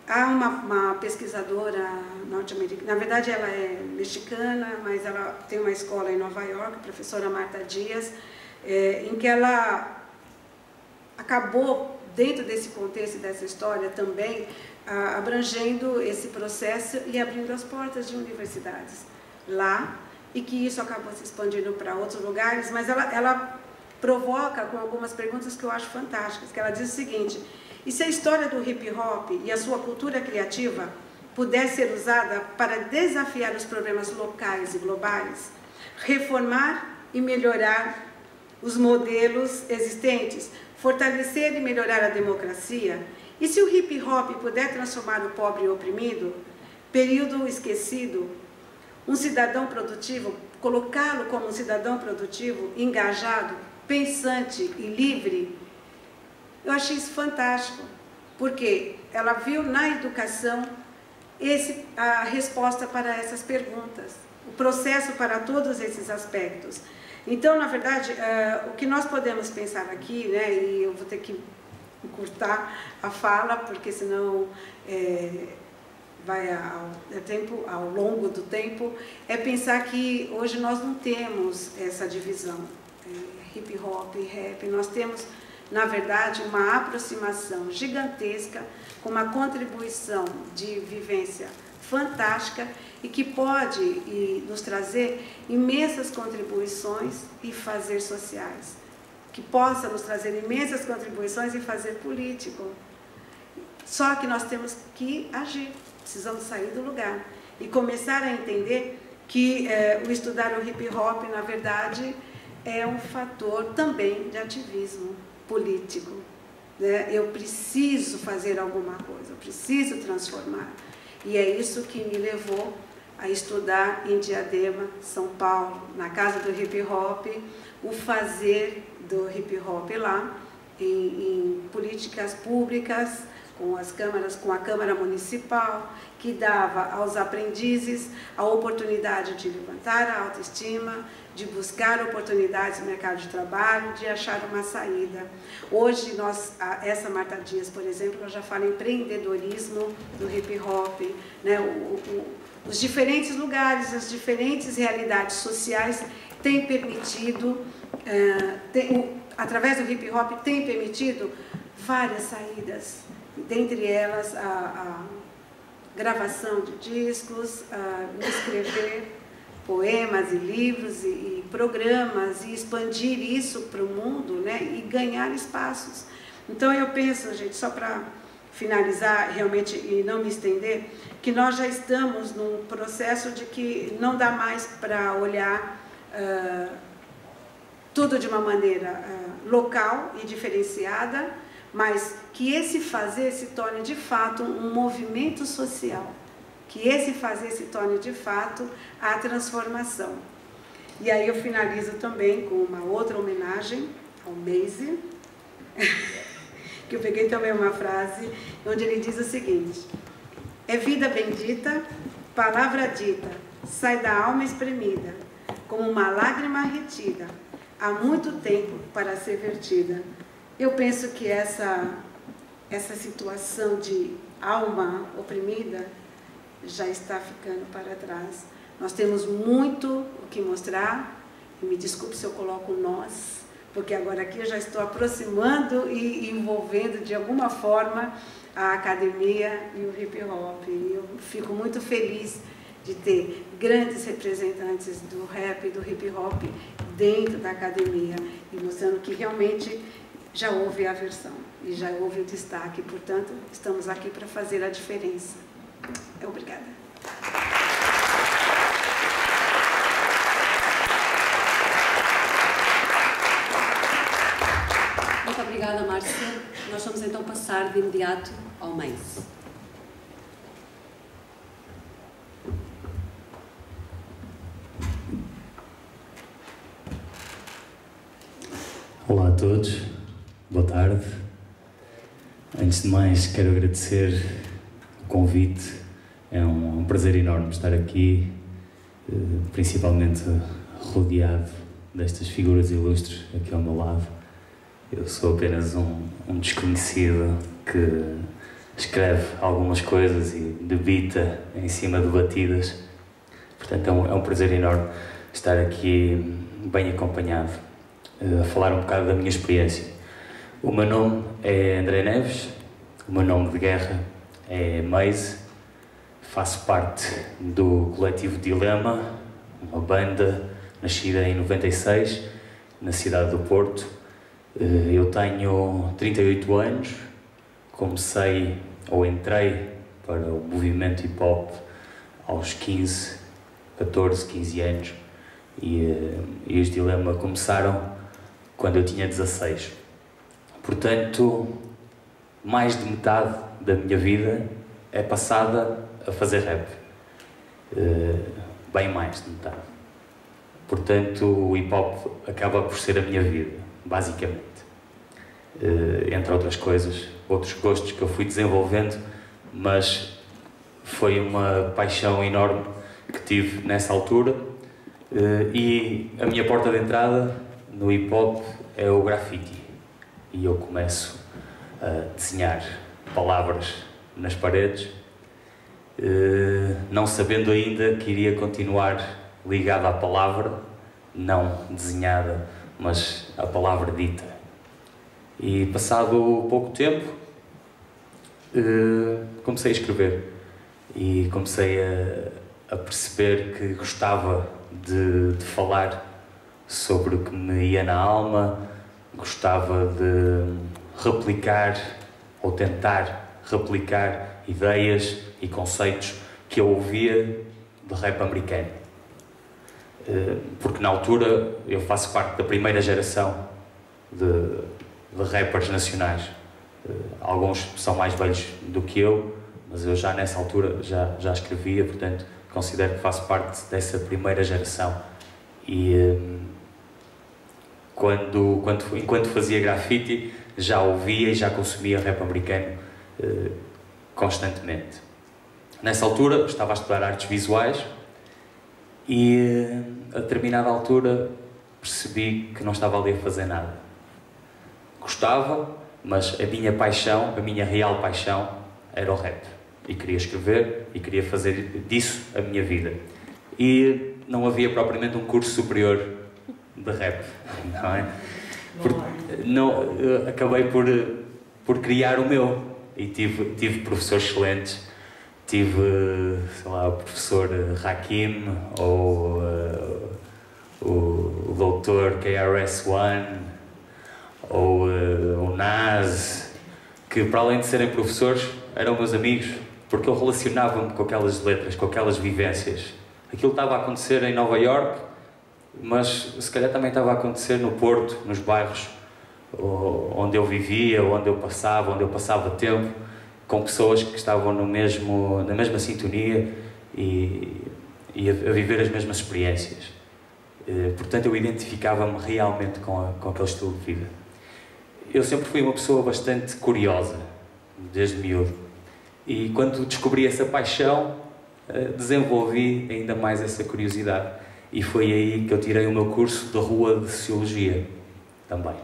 Há uma, uma pesquisadora norte-americana, na verdade ela é mexicana, mas ela tem uma escola em Nova York, a professora Marta Dias, é, em que ela acabou, dentro desse contexto dessa história também, ah, abrangendo esse processo e abrindo as portas de universidades lá, e que isso acabou se expandindo para outros lugares, mas ela, ela provoca com algumas perguntas que eu acho fantásticas, que ela diz o seguinte, e se a história do hip hop e a sua cultura criativa puder ser usada para desafiar os problemas locais e globais, reformar e melhorar os modelos existentes, fortalecer e melhorar a democracia, e se o hip hop puder transformar o pobre e oprimido, período esquecido, um cidadão produtivo, colocá-lo como um cidadão produtivo, engajado, pensante e livre, eu achei isso fantástico, porque ela viu na educação esse, a resposta para essas perguntas, o processo para todos esses aspectos. Então, na verdade, uh, o que nós podemos pensar aqui, né, e eu vou ter que encurtar a fala, porque senão é, vai ao, é tempo, ao longo do tempo, é pensar que hoje nós não temos essa divisão, é, hip hop, rap, nós temos, na verdade, uma aproximação gigantesca, com uma contribuição de vivência fantástica e que pode e, nos trazer imensas contribuições e fazer sociais, que possa nos trazer imensas contribuições e fazer político. Só que nós temos que agir, precisamos sair do lugar e começar a entender que é, o estudar o hip hop, na verdade, é um fator também de ativismo político. Né? Eu preciso fazer alguma coisa, eu preciso transformar. E é isso que me levou a estudar em Diadema, São Paulo, na casa do hip hop, o fazer do hip hop lá, em, em políticas públicas, com as câmaras, com a Câmara Municipal, que dava aos aprendizes a oportunidade de levantar a autoestima, de buscar oportunidades no mercado de trabalho, de achar uma saída. Hoje, nós, essa Marta Dias, por exemplo, já falo empreendedorismo do hip hop, né? O, o, os diferentes lugares, as diferentes realidades sociais têm permitido, uh, tem, através do hip hop, tem permitido várias saídas, dentre elas a, a gravação de discos, a escrever poemas e livros e, e programas e expandir isso para o mundo né, e ganhar espaços. Então eu penso, gente, só para finalizar realmente e não me estender, que nós já estamos num processo de que não dá mais para olhar uh, tudo de uma maneira uh, local e diferenciada, mas que esse fazer se torne de fato um movimento social que esse fazer se torne de fato a transformação. E aí eu finalizo também com uma outra homenagem ao Maze, que eu peguei também uma frase, onde ele diz o seguinte: É vida bendita, palavra dita, sai da alma espremida, como uma lágrima retida, há muito tempo para ser vertida. Eu penso que essa, essa situação de alma oprimida já está ficando para trás. Nós temos muito o que mostrar, e me desculpe se eu coloco nós, porque agora aqui eu já estou aproximando e envolvendo de alguma forma a academia e o hip hop. E eu fico muito feliz de ter grandes representantes do rap e do hip hop dentro da academia e mostrando que realmente já houve a versão e já houve o destaque. Portanto, estamos aqui para fazer a diferença. Obrigada. Muito obrigada, Márcia. Nós vamos então passar de imediato ao mês. Olá a todos, boa tarde. Antes de mais, quero agradecer convite. É um, um prazer enorme estar aqui, eh, principalmente rodeado destas figuras ilustres aqui ao meu lado. Eu sou apenas um, um desconhecido que escreve algumas coisas e debita em cima de batidas. Portanto, é um, é um prazer enorme estar aqui bem acompanhado, eh, a falar um bocado da minha experiência. O meu nome é André Neves, o meu nome de guerra é Maze, faço parte do coletivo Dilema, uma banda nascida em 96, na cidade do Porto. Eh, eu tenho 38 anos, comecei ou entrei para o movimento hip hop aos 15, 14, 15 anos e, eh, e os Dilema começaram quando eu tinha 16. Portanto, mais de metade da minha vida é passada a fazer rap. Uh, bem mais de metade. Portanto, o hip hop acaba por ser a minha vida, basicamente. Uh, entre outras coisas, outros gostos que eu fui desenvolvendo, mas foi uma paixão enorme que tive nessa altura. Uh, e a minha porta de entrada no hip hop é o graffiti. E eu começo a desenhar palavras nas paredes, uh, não sabendo ainda que iria continuar ligada à palavra, não desenhada, mas a palavra dita. E passado pouco tempo, eh, comecei a escrever e comecei a, a perceber que gostava de, de, falar sobre o que me ia na alma, gostava de replicar ou tentar replicar ideias e conceitos que eu ouvia de rap americano. Eh, porque na altura eu faço parte da primeira geração de, de rappers nacionais. Eh, alguns são mais velhos do que eu, mas eu já nessa altura já, já escrevia, portanto considero que faço parte dessa primeira geração. E eh, quando, quando, enquanto fazia grafite já ouvia e já consumia rap americano constantemente. Nessa altura estava a estudar artes visuais e a determinada altura percebi que não estava ali a fazer nada. Gostava, mas a minha paixão, a minha real paixão, era o rap. E queria escrever e queria fazer disso a minha vida. E não havia propriamente um curso superior de rap, não é? Por, não, acabei por, por criar o meu. E tive, tive professores excelentes. Tive, sei lá, o professor Hakim ou uh, o, doutor KRS-One ou uh, o Nas, que para além de serem professores, eram meus amigos, porque eu relacionava-me com aquelas letras, com aquelas vivências. Aquilo estava a acontecer em Nova York, mas se calhar também estava a acontecer no Porto, nos bairros onde eu vivia, onde eu passava, onde eu passava tempo com pessoas que estavam no mesmo, na mesma sintonia e, e a, a, viver as mesmas experiências. Eh, portanto, eu identificava-me realmente com, a, com aquele estilo de vida. Eu sempre fui uma pessoa bastante curiosa, desde miúdo. E quando descobri essa paixão, eh, desenvolvi ainda mais essa curiosidade. E foi aí que eu tirei o meu curso da Rua de Sociologia também.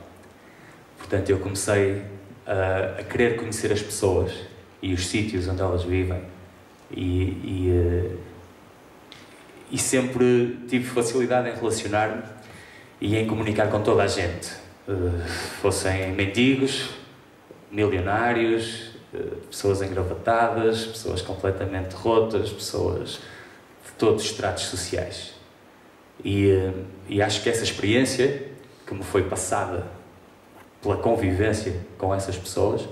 Portanto, eu comecei a, a querer conhecer as pessoas e os sítios onde elas vivem. E, e, eh, e sempre tive facilidade em relacionar-me e em comunicar com toda a gente. Eh, fossem mendigos, milionários, eh, pessoas engravatadas, pessoas completamente rotas, pessoas de todos os estratos sociais. E, e acho que essa experiência que me foi passada pela convivência com essas pessoas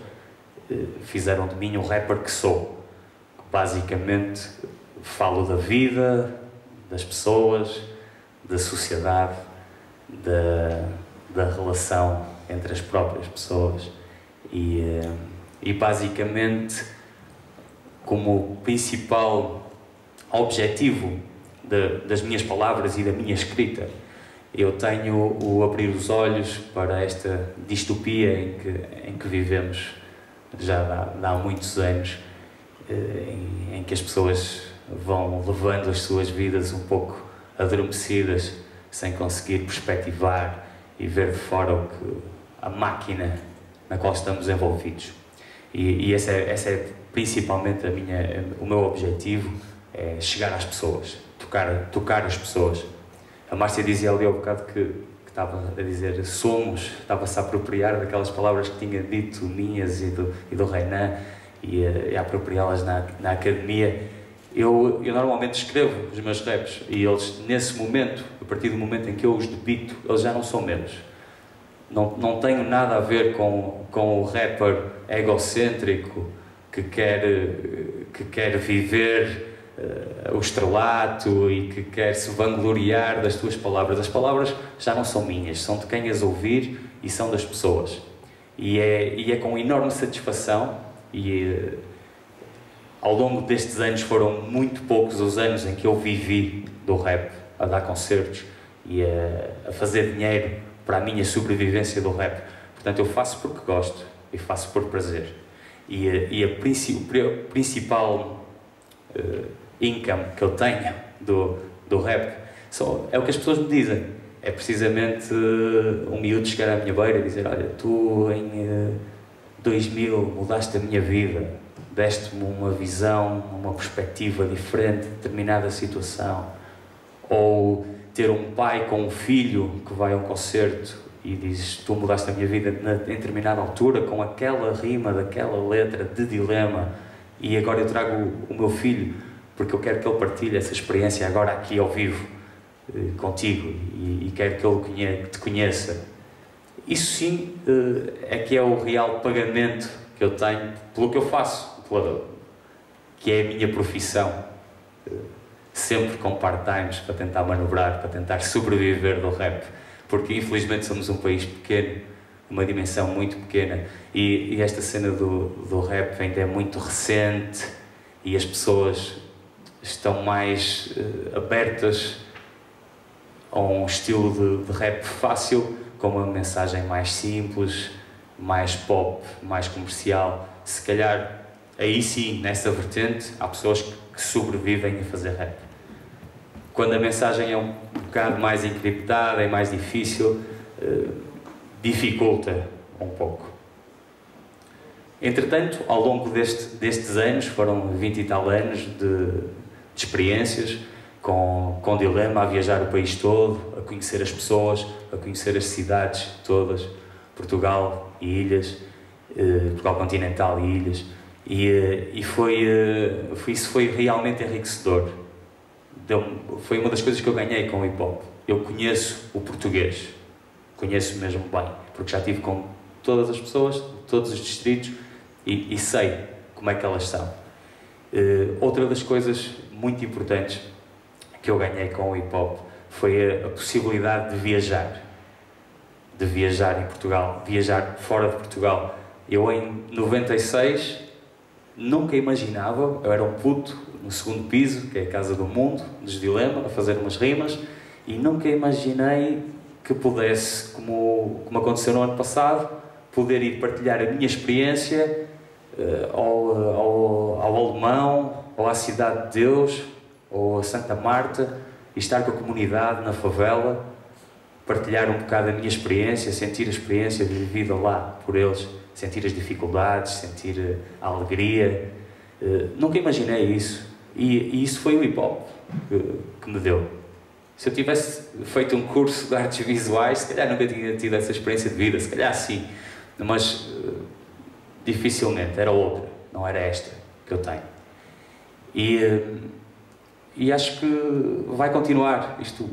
eh, fizeram de mim um rapper que sou. Basicamente, falo da vida, das pessoas, da sociedade, da, da relação entre as próprias pessoas e, eh, e basicamente, como principal objetivo de, das minhas palavras e da minha escrita, eu tenho o abrir os olhos para esta distopia em que, em que vivemos já há, há muitos anos, eh, em, em, que as pessoas vão levando as suas vidas um pouco adormecidas, sem conseguir perspectivar e ver de fora o que, a máquina na qual estamos envolvidos. E, e é, essa é principalmente a minha, o meu objetivo, é chegar às pessoas, tocar, tocar as pessoas. A Márcia dizia ali ao bocado que que estava a dizer somos, estava-se a apropriar daquelas palavras que tinha dito minhas e do, e do Reinan e, a, apropriá-las na, na academia. Eu, eu normalmente escrevo os meus raps e eles, nesse momento, a partir do momento em que eu os debito, eles já não são meus. Não, não tenho nada a ver com, com o rapper egocêntrico que quer, que quer viver uh, o estrelato e que quer se vangloriar das tuas palavras. As palavras já não são minhas, são de quem as ouvir e são das pessoas. E é, e é com enorme satisfação e, uh, ao longo destes anos foram muito poucos os anos em que eu vivi do rap, a dar concertos e a, a fazer dinheiro para a minha sobrevivência do rap. Portanto, eu faço porque gosto e faço por prazer. E, e a o principal uh, income que eu tenho do, do rap só, é o que as pessoas me dizem. É precisamente uh, um miúdo chegar à minha beira e dizer: Olha, tu em uh, eh, 2000 mudaste a minha vida, deste-me uma visão, uma perspectiva diferente de determinada situação. Ou ter um pai com um filho que vai a um concerto e dizes: Tu mudaste a minha vida em determinada altura com aquela rima, daquela letra de dilema, e agora eu trago o meu filho porque eu quero que ele partilhe essa experiência agora aqui ao vivo eh, contigo e, quero que ele te conheça. Isso sim eh, é que é o real pagamento que eu tenho pelo que eu faço, pela, que é a minha profissão. Eh, sempre com part-times para tentar manobrar, para tentar sobreviver do rap porque infelizmente somos um país pequeno, uma dimensão muito pequena, e, e esta cena do, do rap ainda é muito recente e as pessoas estão mais uh, abertas a um estilo de, de, rap fácil, com uma mensagem mais simples, mais pop, mais comercial. Se calhar, aí sim, nessa vertente, há pessoas que, sobrevivem a fazer rap. Quando a mensagem é um bocado mais encriptada e mais difícil, uh, dificulta um pouco. Entretanto, ao longo deste, destes anos, foram 20 e tal anos de, de experiências, com, com dilema, a viajar o país todo, a conhecer as pessoas, a conhecer as cidades todas, Portugal e ilhas, eh, Portugal continental e ilhas, e, eh, e foi, eh, foi, isso foi realmente enriquecedor deu foi uma das coisas que eu ganhei com o hip hop. Eu conheço o português, conheço mesmo bem, porque já estive com todas as pessoas, todos os distritos e, e sei como é que elas são. Uh, outra das coisas muito importantes que eu ganhei com o hip hop foi a, a possibilidade de viajar. De viajar em Portugal, viajar fora de Portugal. Eu em 96 nunca imaginava, eu era um puto, no segundo piso, que é a Casa do Mundo, dos Dilema, a fazer umas rimas, e nunca imaginei que pudesse, como, como aconteceu no ano passado, poder ir partilhar a minha experiência uh, ao, ao, ao Alemão, ou à Cidade de Deus, ou a Santa Marta, e estar com a comunidade na favela, partilhar um bocado a minha experiência, sentir a experiência vivida lá por eles, sentir as dificuldades, sentir a alegria. Uh, nunca imaginei isso. E, e isso foi o hip hop que, que, me deu. Se eu tivesse feito um curso de artes visuais, se calhar nunca tinha tido essa experiência de vida, se calhar sim, mas dificilmente, era outra, não era esta que eu tenho. E, e acho que vai continuar. Isto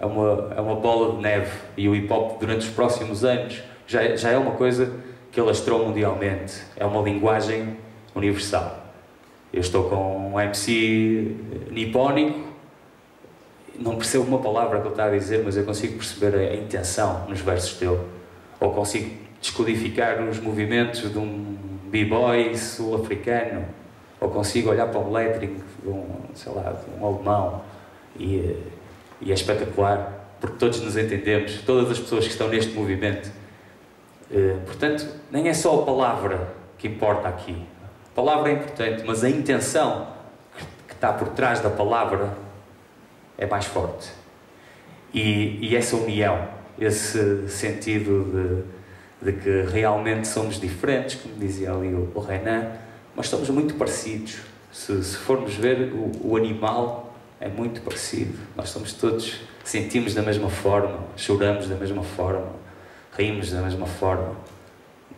é uma, é uma bola de neve e o hip hop durante os próximos anos já, já é uma coisa que alastrou mundialmente, é uma linguagem universal. Eu estou com um MC nipónico, não percebo uma palavra que ele está a dizer, mas eu consigo perceber a intenção nos versos dele. Ou consigo descodificar os movimentos de um b-boy sul-africano. Ou consigo olhar para o lettering de um, sei lá, um alemão. E, e é espetacular, porque todos nos entendemos, todas as pessoas que estão neste movimento. Eh, portanto, nem é só a palavra que importa aqui. A palavra é importante, mas a intenção que está por trás da palavra é mais forte. E, e essa união, esse sentido de, de, que realmente somos diferentes, como dizia ali o Renan, mas estamos muito parecidos. Se, se formos ver, o, o animal é muito parecido. Nós somos todos, sentimos da mesma forma, choramos da mesma forma, rimos da mesma forma.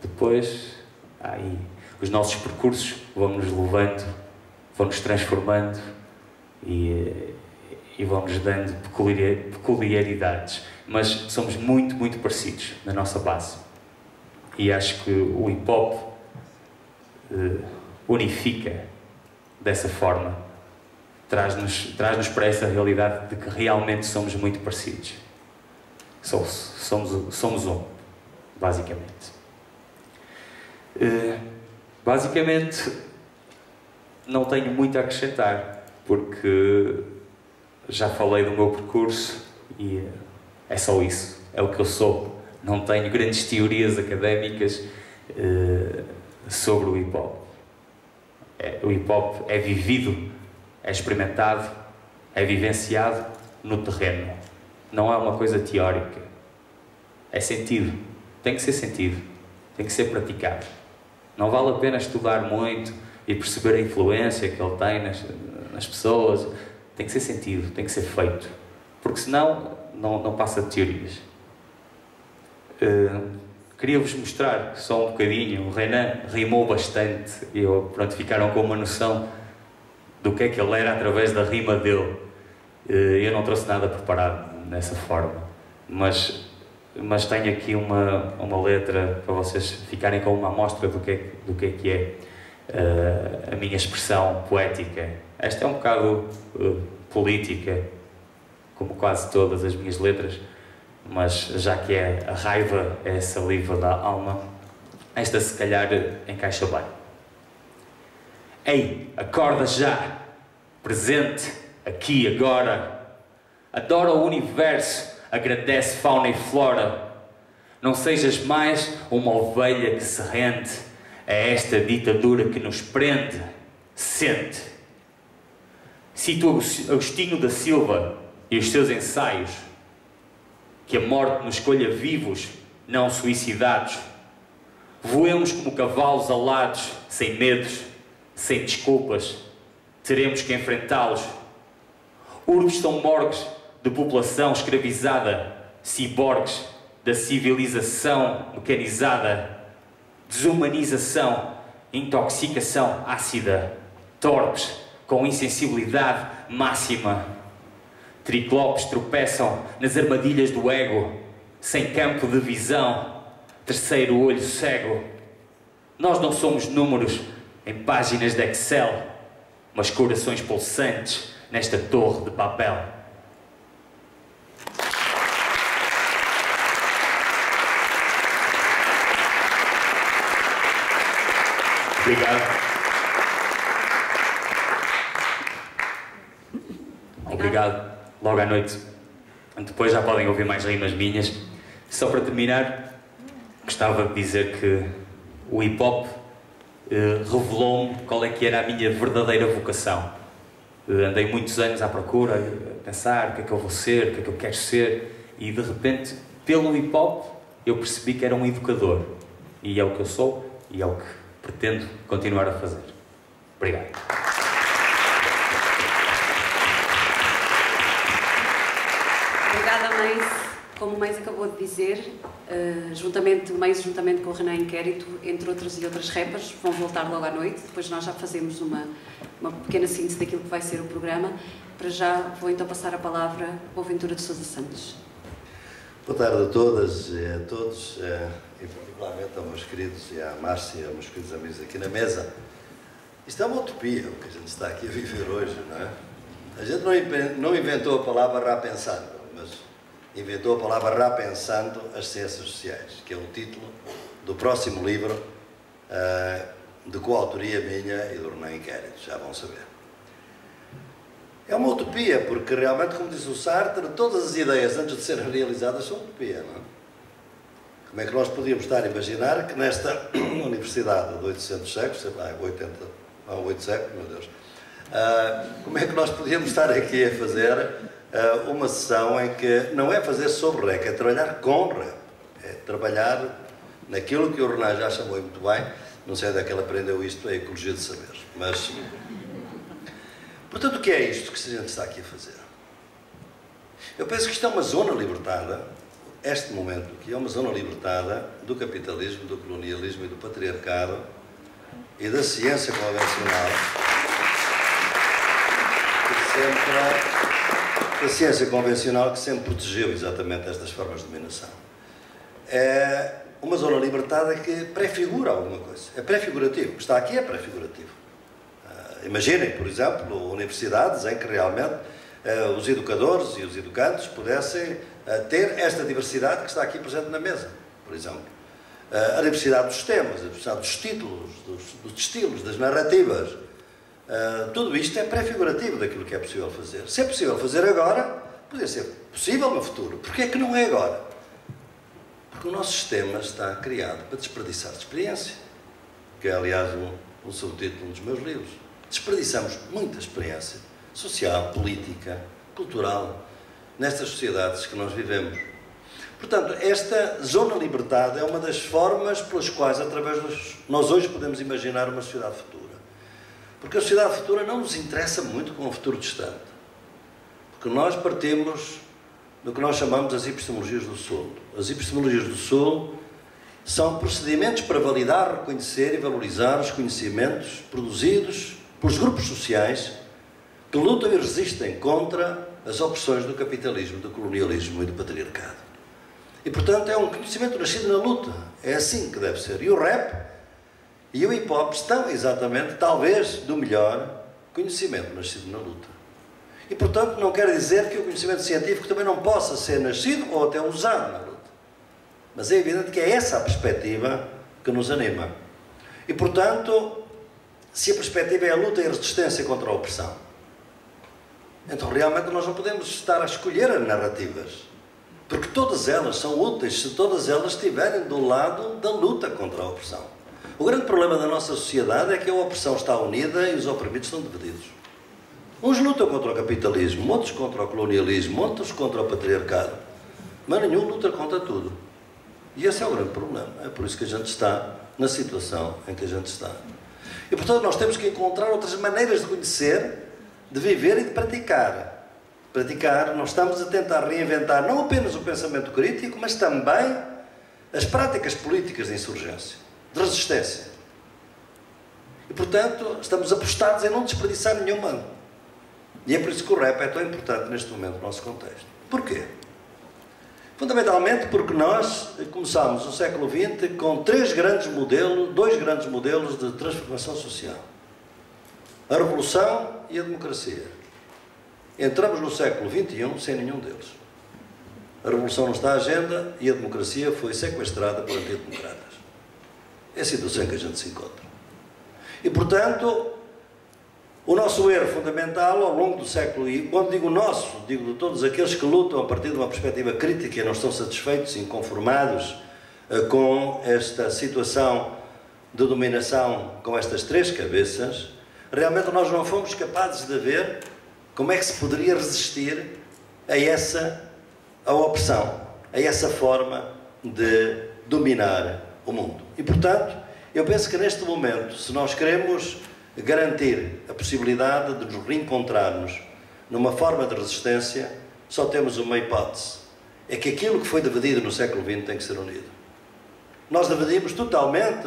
Depois, aí os nossos percursos vão-nos levando, vão-nos transformando e, e vão-nos dando peculiaridades. Mas somos muito, muito parecidos na nossa base. E acho que o hip hop uh, unifica dessa forma, traz-nos traz para essa realidade de que realmente somos muito parecidos. Somos, somos, somos um, basicamente. Uh, Basicamente, não tenho muito a acrescentar, porque já falei do meu percurso e é só isso, é o que eu sou. Não tenho grandes teorias académicas uh, sobre o hip hop. É, o hip hop é vivido, é experimentado, é vivenciado no terreno. Não é uma coisa teórica. É sentido. Tem que ser sentido. Tem que ser praticado. Não vale a pena estudar muito e perceber a influência que ele tem nas, nas pessoas. Tem que ser sentido, tem que ser feito. Porque senão não, não passa de teorias. Uh, Queria-vos mostrar só um bocadinho. O Renan rimou bastante e eu, pronto, ficaram com uma noção do que é que ele era através da rima dele. Eu não trouxe nada preparado nessa forma, mas mas tenho aqui uma, uma letra para vocês ficarem com uma amostra do que é, do que é, que é uh, a minha expressão poética. Esta é um bocado uh, política, como quase todas as minhas letras, mas já que é a raiva, é a saliva da alma, esta se calhar encaixa bem. Ei, acorda já, presente, aqui, agora. Adora o universo agradece fauna e flora. Não sejas mais uma ovelha que se rende a esta ditadura que nos prende. Sente. Cito Agostinho da Silva e os seus ensaios. Que a morte nos escolha vivos, não suicidados. Voemos como cavalos alados, sem medos, sem desculpas. Teremos que enfrentá-los. Urbes são morgues de população escravizada, ciborgues da civilização mecanizada, desumanização, intoxicação ácida, torpes com insensibilidade máxima. Triclopes tropeçam nas armadilhas do ego, sem campo de visão, terceiro olho cego. Nós não somos números em páginas de Excel, mas corações pulsantes nesta torre de papel. Obrigado. Obrigado. Logo à noite. Depois já podem ouvir mais rimas minhas. Só para terminar, gostava de dizer que o hip hop eh, revelou-me qual é que era a minha verdadeira vocação. Eh, andei muitos anos à procura, a pensar o que é que eu vou ser, o que é que eu quero ser, e de repente, pelo hip hop, eu percebi que era um educador. E é o que eu sou, e é o que pretendo continuar a fazer. Obrigado. Obrigada, mãe. Como Mães acabou de dizer, uh, juntamente, Mães juntamente com o Renan Inquérito, entre outras e outras rappers, vão voltar logo à noite. Depois nós já fazemos uma, uma pequena síntese daquilo que vai ser o programa. Para já vou então passar a palavra ao Ventura de Sousa Santos. Boa tarde a todas e a todos. Eh, e particularmente aos meus queridos e à Márcia aos meus queridos amigos aqui na mesa. Isto é uma utopia, o que a gente está aqui a viver hoje, não é? A gente não inventou a palavra mas inventou a palavra rá pensando as ciências sociais, que é o título do próximo livro uh, de coautoria minha e do Renan Inquérito, já vão saber. É uma utopia, porque realmente, como diz o Sartre, todas as ideias antes de serem realizadas são utopia, não é? Como é que nós podíamos estar a imaginar que nesta universidade de 800 séculos, sei lá, 80, não, 8 séculos, meu Deus, uh, como é que nós podíamos estar aqui a fazer uma sessão em que não é fazer sobre rap, é trabalhar com rap, é trabalhar naquilo que o Renan já chamou muito bem, não sei onde é que ele aprendeu isto, é a ecologia de saberes, mas... Portanto, o que é isto que a gente está aqui a fazer? Eu penso que isto é uma zona libertada este momento que é uma zona libertada do capitalismo, do colonialismo e do patriarcado e da ciência convencional que sempre, da ciência convencional que sempre protegeu exatamente estas formas de dominação. É uma zona libertada que prefigura alguma coisa. É prefigurativo. O que está aqui é prefigurativo. Uh, imaginem, por exemplo, universidades em que realmente uh, os educadores e os educantes pudessem ter esta diversidade que está aqui presente na mesa, por exemplo. a diversidade dos temas, a diversidade dos títulos, dos, dos estilos, das narrativas. Uh, tudo isto é pré-figurativo daquilo que é possível fazer. Se é possível fazer agora, podia ser possível no futuro. Porquê é que não é agora? Porque o nosso sistema está criado para desperdiçar experiência, que é, aliás, um, um subtítulo dos meus livros. Desperdiçamos muita experiência social, política, cultural, nestas sociedades que nós vivemos. Portanto, esta zona libertada é uma das formas pelas quais, através dos, nós hoje podemos imaginar uma sociedade futura. Porque a sociedade futura não nos interessa muito com o futuro distante. Porque nós partimos do que nós chamamos as epistemologias do Sul. As epistemologias do Sul são procedimentos para validar, reconhecer e valorizar os conhecimentos produzidos pelos grupos sociais que lutam e resistem contra as opressões do capitalismo, do colonialismo e do patriarcado. E, portanto, é um conhecimento nascido na luta. É assim que deve ser. E o rap e o hip hop estão exatamente, talvez, do melhor conhecimento nascido na luta. E, portanto, não quer dizer que o conhecimento científico também não possa ser nascido ou até usado na luta. Mas é evidente que é essa a perspectiva que nos anima. E, portanto, se a perspectiva é a luta e a resistência contra a opressão, então realmente nós não podemos estar a escolher as narrativas. Porque todas elas são úteis se todas elas estiverem do lado da luta contra a opressão. O grande problema da nossa sociedade é que a opressão está unida e os oprimidos estão divididos. Uns lutam contra o capitalismo, outros contra o colonialismo, outros contra o patriarcado. Mas nenhum luta contra tudo. E esse é o grande problema. É por isso que a gente está na situação em que a gente está. E portanto nós temos que encontrar outras maneiras de conhecer, de viver e de praticar praticar, nós estamos a tentar reinventar não apenas o pensamento crítico, mas também as práticas políticas de insurgência, de resistência. E, portanto, estamos apostados em não desperdiçar nenhuma. E é por isso que o rap é tão importante neste momento no nosso contexto. Porquê? Fundamentalmente porque nós começámos o século XX com três grandes modelos, dois grandes modelos de transformação social. A revolução e a democracia. Entramos no século XXI sem nenhum deles. A revolução não está à agenda e a democracia foi sequestrada por antidemocratas. É a situação em que a gente se encontra. E, portanto, o nosso erro fundamental ao longo do século, e quando digo nosso, digo de todos aqueles que lutam a partir de uma perspectiva crítica e não estão satisfeitos, inconformados eh, com esta situação de dominação com estas três cabeças, realmente nós não fomos capazes de ver como é que se poderia resistir a essa a opressão, a essa forma de dominar o mundo? E, portanto, eu penso que neste momento, se nós queremos garantir a possibilidade de nos reencontrarmos numa forma de resistência, só temos uma hipótese. É que aquilo que foi dividido no século XX tem que ser unido. Nós dividimos totalmente,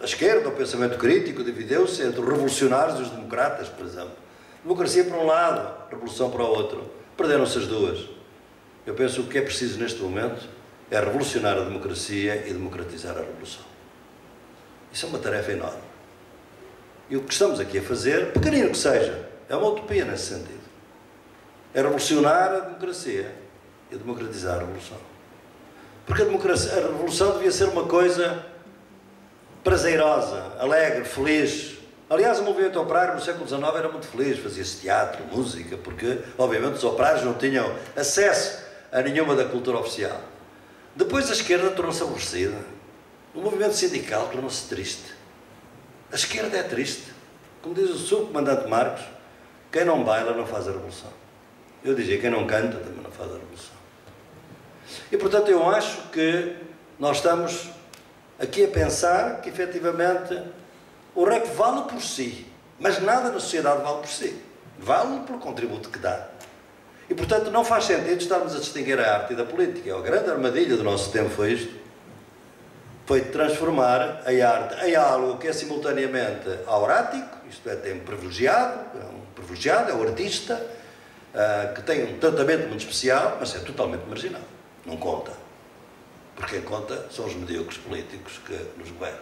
a esquerda, o pensamento crítico, divideu-se entre os revolucionários e os democratas, por exemplo. Democracia para um lado, revolução para o outro. Perderam-se as duas. Eu penso que o que é preciso neste momento é revolucionar a democracia e democratizar a revolução. Isso é uma tarefa enorme. E o que estamos aqui a fazer, pequenino que seja, é uma utopia nesse sentido. É revolucionar a democracia e democratizar a revolução. Porque a, democracia, a revolução devia ser uma coisa prazerosa, alegre, feliz, Aliás, o movimento operário no século XIX era muito feliz, fazia-se teatro, música, porque, obviamente, os operários não tinham acesso a nenhuma da cultura oficial. Depois a esquerda tornou-se aborrecida. O movimento sindical tornou-se triste. A esquerda é triste. Como diz o subcomandante Marcos, quem não baila não faz a revolução. Eu dizia, quem não canta também não faz a revolução. E, portanto, eu acho que nós estamos aqui a pensar que, efetivamente, o rap vale por si, mas nada na sociedade vale por si. Vale pelo contributo que dá. E, portanto, não faz sentido estarmos a distinguir a arte da política. A grande armadilha do nosso tempo foi isto. Foi transformar a arte em algo que é simultaneamente aurático, isto é, tem um privilegiado, é um privilegiado, é o artista, uh, que tem um tratamento muito especial, mas é totalmente marginal. Não conta. Porque conta são os medíocres políticos que nos governam.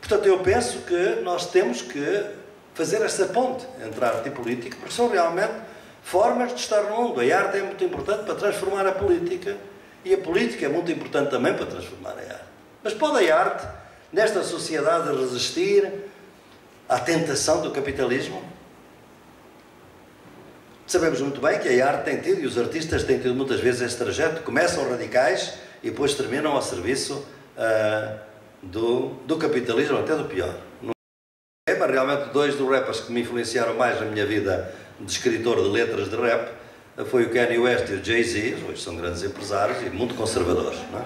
Portanto, eu penso que nós temos que fazer essa ponte entre arte e política, porque são realmente formas de estar no mundo. A arte é muito importante para transformar a política e a política é muito importante também para transformar a arte. Mas pode a arte, nesta sociedade, resistir à tentação do capitalismo? Sabemos muito bem que a arte tem tido e os artistas têm tido muitas vezes esse trajeto. Começam radicais e depois terminam ao serviço uh, do, do capitalismo, até do pior. É, mas realmente dois dos rappers que me influenciaram mais na minha vida de escritor de letras de rap foi o Kanye West e o Jay-Z, hoje são grandes empresários e muito conservadores. Não é?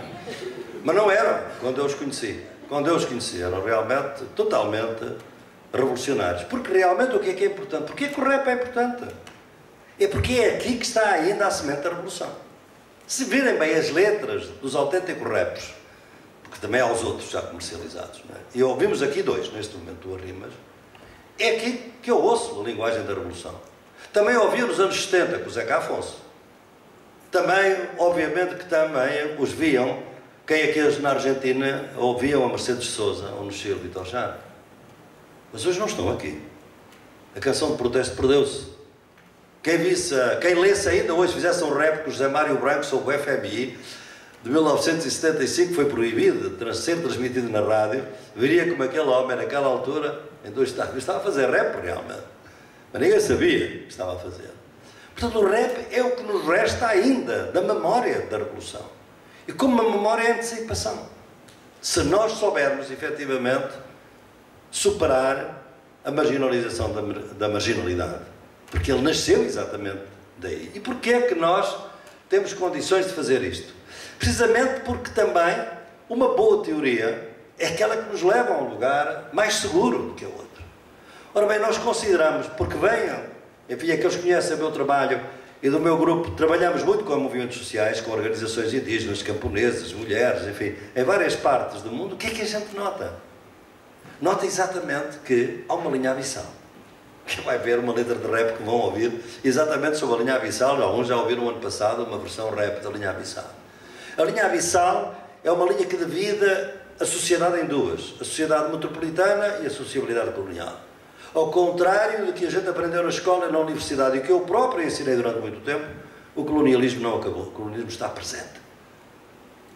Mas não eram quando eu os conheci. Quando eu os conheci, eram realmente totalmente revolucionários. Porque realmente o que é que é importante? Porquê que o rap é importante? É porque é aqui que está ainda a semente da revolução. Se virem bem as letras dos autênticos raps, porque também há os outros já comercializados, é? e ouvimos aqui dois, neste momento, duas rimas, é aqui que eu ouço a linguagem da revolução. Também ouvi nos anos 70 com o Zeca Afonso. Também, obviamente, que também os viam, quem aqueles na Argentina ouviam a Mercedes Souza ou no Chile, Vitor Jara. Mas hoje não estão aqui. A canção de protesto perdeu-se. Quem, quem lesse ainda hoje fizesse um rap com José Mário Branco sobre o FMI, de 1975 foi proibido de ser transmitido na rádio, veria como aquele homem, naquela altura, em dois estados, estava a fazer rap realmente. Mas ninguém sabia o que estava a fazer. Portanto, o rap é o que nos resta ainda da memória da Revolução. E como uma memória é antecipação. Se nós soubermos, efetivamente, superar a marginalização da, da marginalidade. Porque ele nasceu exatamente daí. E porquê é que nós temos condições de fazer isto? Precisamente porque também uma boa teoria é aquela que nos leva a um lugar mais seguro do que a outra. Ora bem, nós consideramos, porque venham, enfim, aqueles que conhecem o meu trabalho e do meu grupo, trabalhamos muito com movimentos sociais, com organizações indígenas, camponesas, mulheres, enfim, em várias partes do mundo, o que é que a gente nota? Nota exatamente que há uma linha abissal. Vai ver uma letra de rap que vão ouvir exatamente sobre a linha abissal. Alguns já ouviram no ano passado uma versão rap da linha abissal. A linha abissal é uma linha que divide a sociedade em duas: a sociedade metropolitana e a sociabilidade colonial. Ao contrário do que a gente aprendeu na escola e na universidade e que eu próprio ensinei durante muito tempo, o colonialismo não acabou. O colonialismo está presente.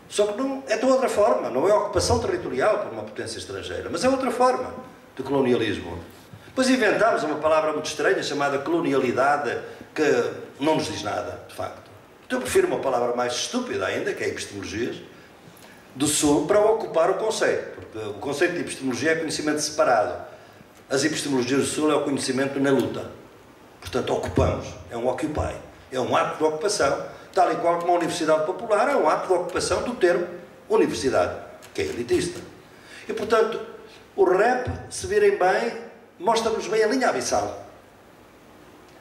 Só que não, é de outra forma, não é ocupação territorial por uma potência estrangeira, mas é outra forma de colonialismo. Depois inventámos uma palavra muito estranha chamada colonialidade, que não nos diz nada, de facto. Então eu prefiro uma palavra mais estúpida ainda, que é epistemologias, do Sul, para ocupar o conceito. Porque o conceito de epistemologia é conhecimento separado. As epistemologias do Sul é o conhecimento na luta. Portanto, ocupamos. É um occupy. É um ato de ocupação, tal e qual como a Universidade Popular é um ato de ocupação do termo universidade, que é elitista. E, portanto, o rap, se virem bem, mostra-nos bem a linha abissal.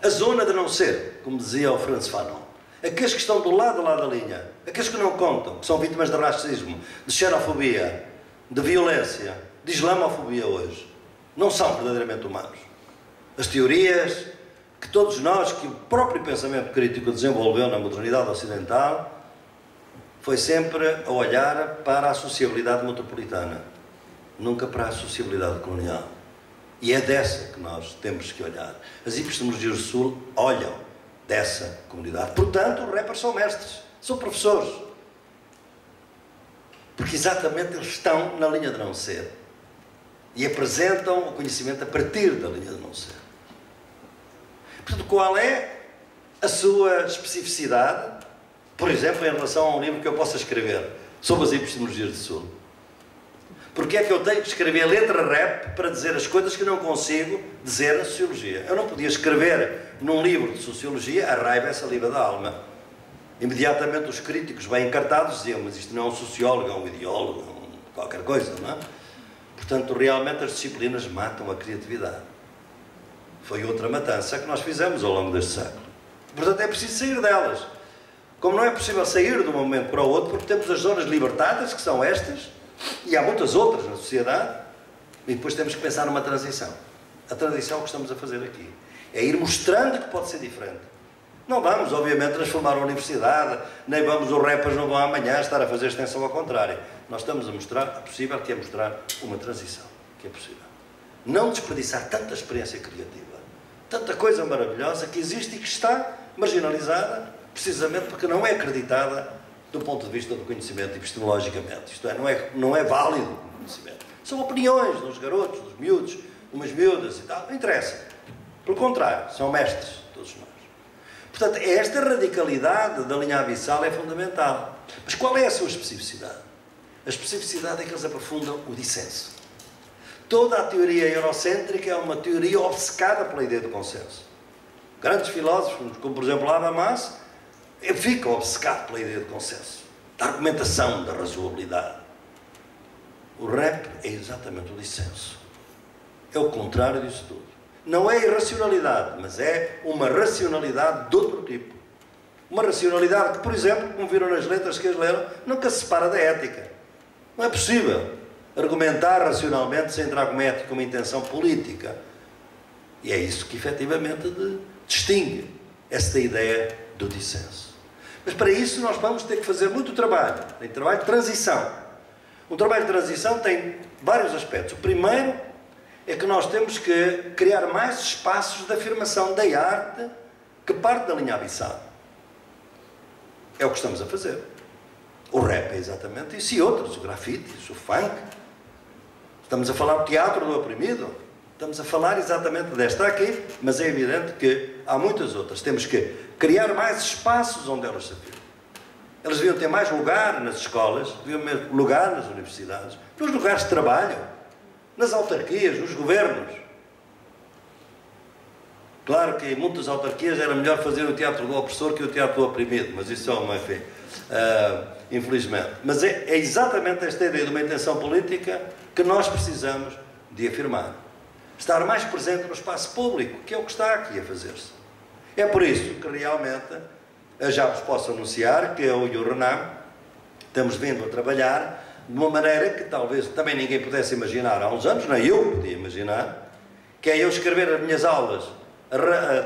A zona de não ser, como dizia o Franz Fanon. Aqueles que estão do lado lado da linha, aqueles que não contam, que são vítimas de racismo, de xenofobia, de violência, de islamofobia hoje não são verdadeiramente humanos. As teorias que todos nós, que o próprio pensamento crítico desenvolveu na modernidade ocidental, foi sempre a olhar para a sociabilidade metropolitana, nunca para a sociabilidade colonial. E é dessa que nós temos que olhar. As epistemologias do Sul olham dessa comunidade. Portanto, os rappers são mestres, são professores. Porque exatamente eles estão na linha de não ser e apresentam o conhecimento a partir da linha de não ser. Portanto, qual é a sua especificidade, por exemplo, em relação a um livro que eu possa escrever sobre as epistemologias do Sul? Porque é que eu tenho que escrever letra rap para dizer as coisas que não consigo dizer na sociologia? Eu não podia escrever num livro de sociologia a raiva é saliva da alma. Imediatamente os críticos bem encartados diziam, mas isto não é um sociólogo, é um ideólogo, é um qualquer coisa, não é? Portanto, realmente as disciplinas matam a criatividade. Foi outra matança que nós fizemos ao longo deste século. Portanto, é preciso sair delas. Como não é possível sair de um momento para o outro, porque temos as zonas libertadas, que são estas, e há muitas outras na sociedade, e depois temos que pensar numa transição. A transição que estamos a fazer aqui é ir mostrando que pode ser diferente. Não vamos, obviamente, transformar a universidade, nem vamos, os rappers não vão amanhã estar a fazer extensão ao contrário. Nós estamos a mostrar, a possível que é mostrar uma transição, que é possível. Não desperdiçar tanta experiência criativa, tanta coisa maravilhosa que existe e que está marginalizada, precisamente porque não é acreditada do ponto de vista do conhecimento epistemologicamente. Isto é, não é, não é válido o conhecimento. São opiniões dos garotos, dos miúdos, umas miúdas e tal, não interessa. Pelo contrário, são mestres, todos nós. Portanto, esta radicalidade da linha abissal é fundamental. Mas qual é a sua especificidade? A especificidade é que eles aprofundam o dissenso. Toda a teoria eurocêntrica é uma teoria obcecada pela ideia do consenso. Grandes filósofos, como por exemplo Habermas, ficam obcecados pela ideia do consenso, da argumentação, da razoabilidade. O rap é exatamente o dissenso. É o contrário disso tudo. Não é irracionalidade, mas é uma racionalidade de outro tipo. Uma racionalidade que, por exemplo, como viram nas letras que eles leram, nunca se separa da ética. Não é possível argumentar racionalmente sem entrar com ética uma intenção política. E é isso que efetivamente distingue esta ideia do dissenso. Mas para isso nós vamos ter que fazer muito trabalho, tem trabalho de transição. Um trabalho de transição tem vários aspectos. O primeiro é que nós temos que criar mais espaços de afirmação da arte que parte da linha abissal. É o que estamos a fazer. O rap é exatamente isso e outros, o grafites, o funk. Estamos a falar do teatro do oprimido. Estamos a falar exatamente desta aqui, mas é evidente que há muitas outras. Temos que criar mais espaços onde elas se afirmam. Elas deviam ter mais lugar nas escolas, deviam ter lugar nas universidades, nos lugares de trabalho, nas autarquias, nos governos. Claro que em muitas autarquias era melhor fazer o teatro do opressor que o teatro do oprimido, mas isso é uma fé. Uh, infelizmente. Mas é, é exatamente esta ideia de uma intenção política que nós precisamos de afirmar. Estar mais presente no espaço público, que é o que está aqui a fazer-se. É por isso que realmente eu já vos posso anunciar que eu e o Renan estamos vindo a trabalhar de uma maneira que talvez também ninguém pudesse imaginar há uns anos, nem eu podia imaginar, que é eu escrever as minhas aulas,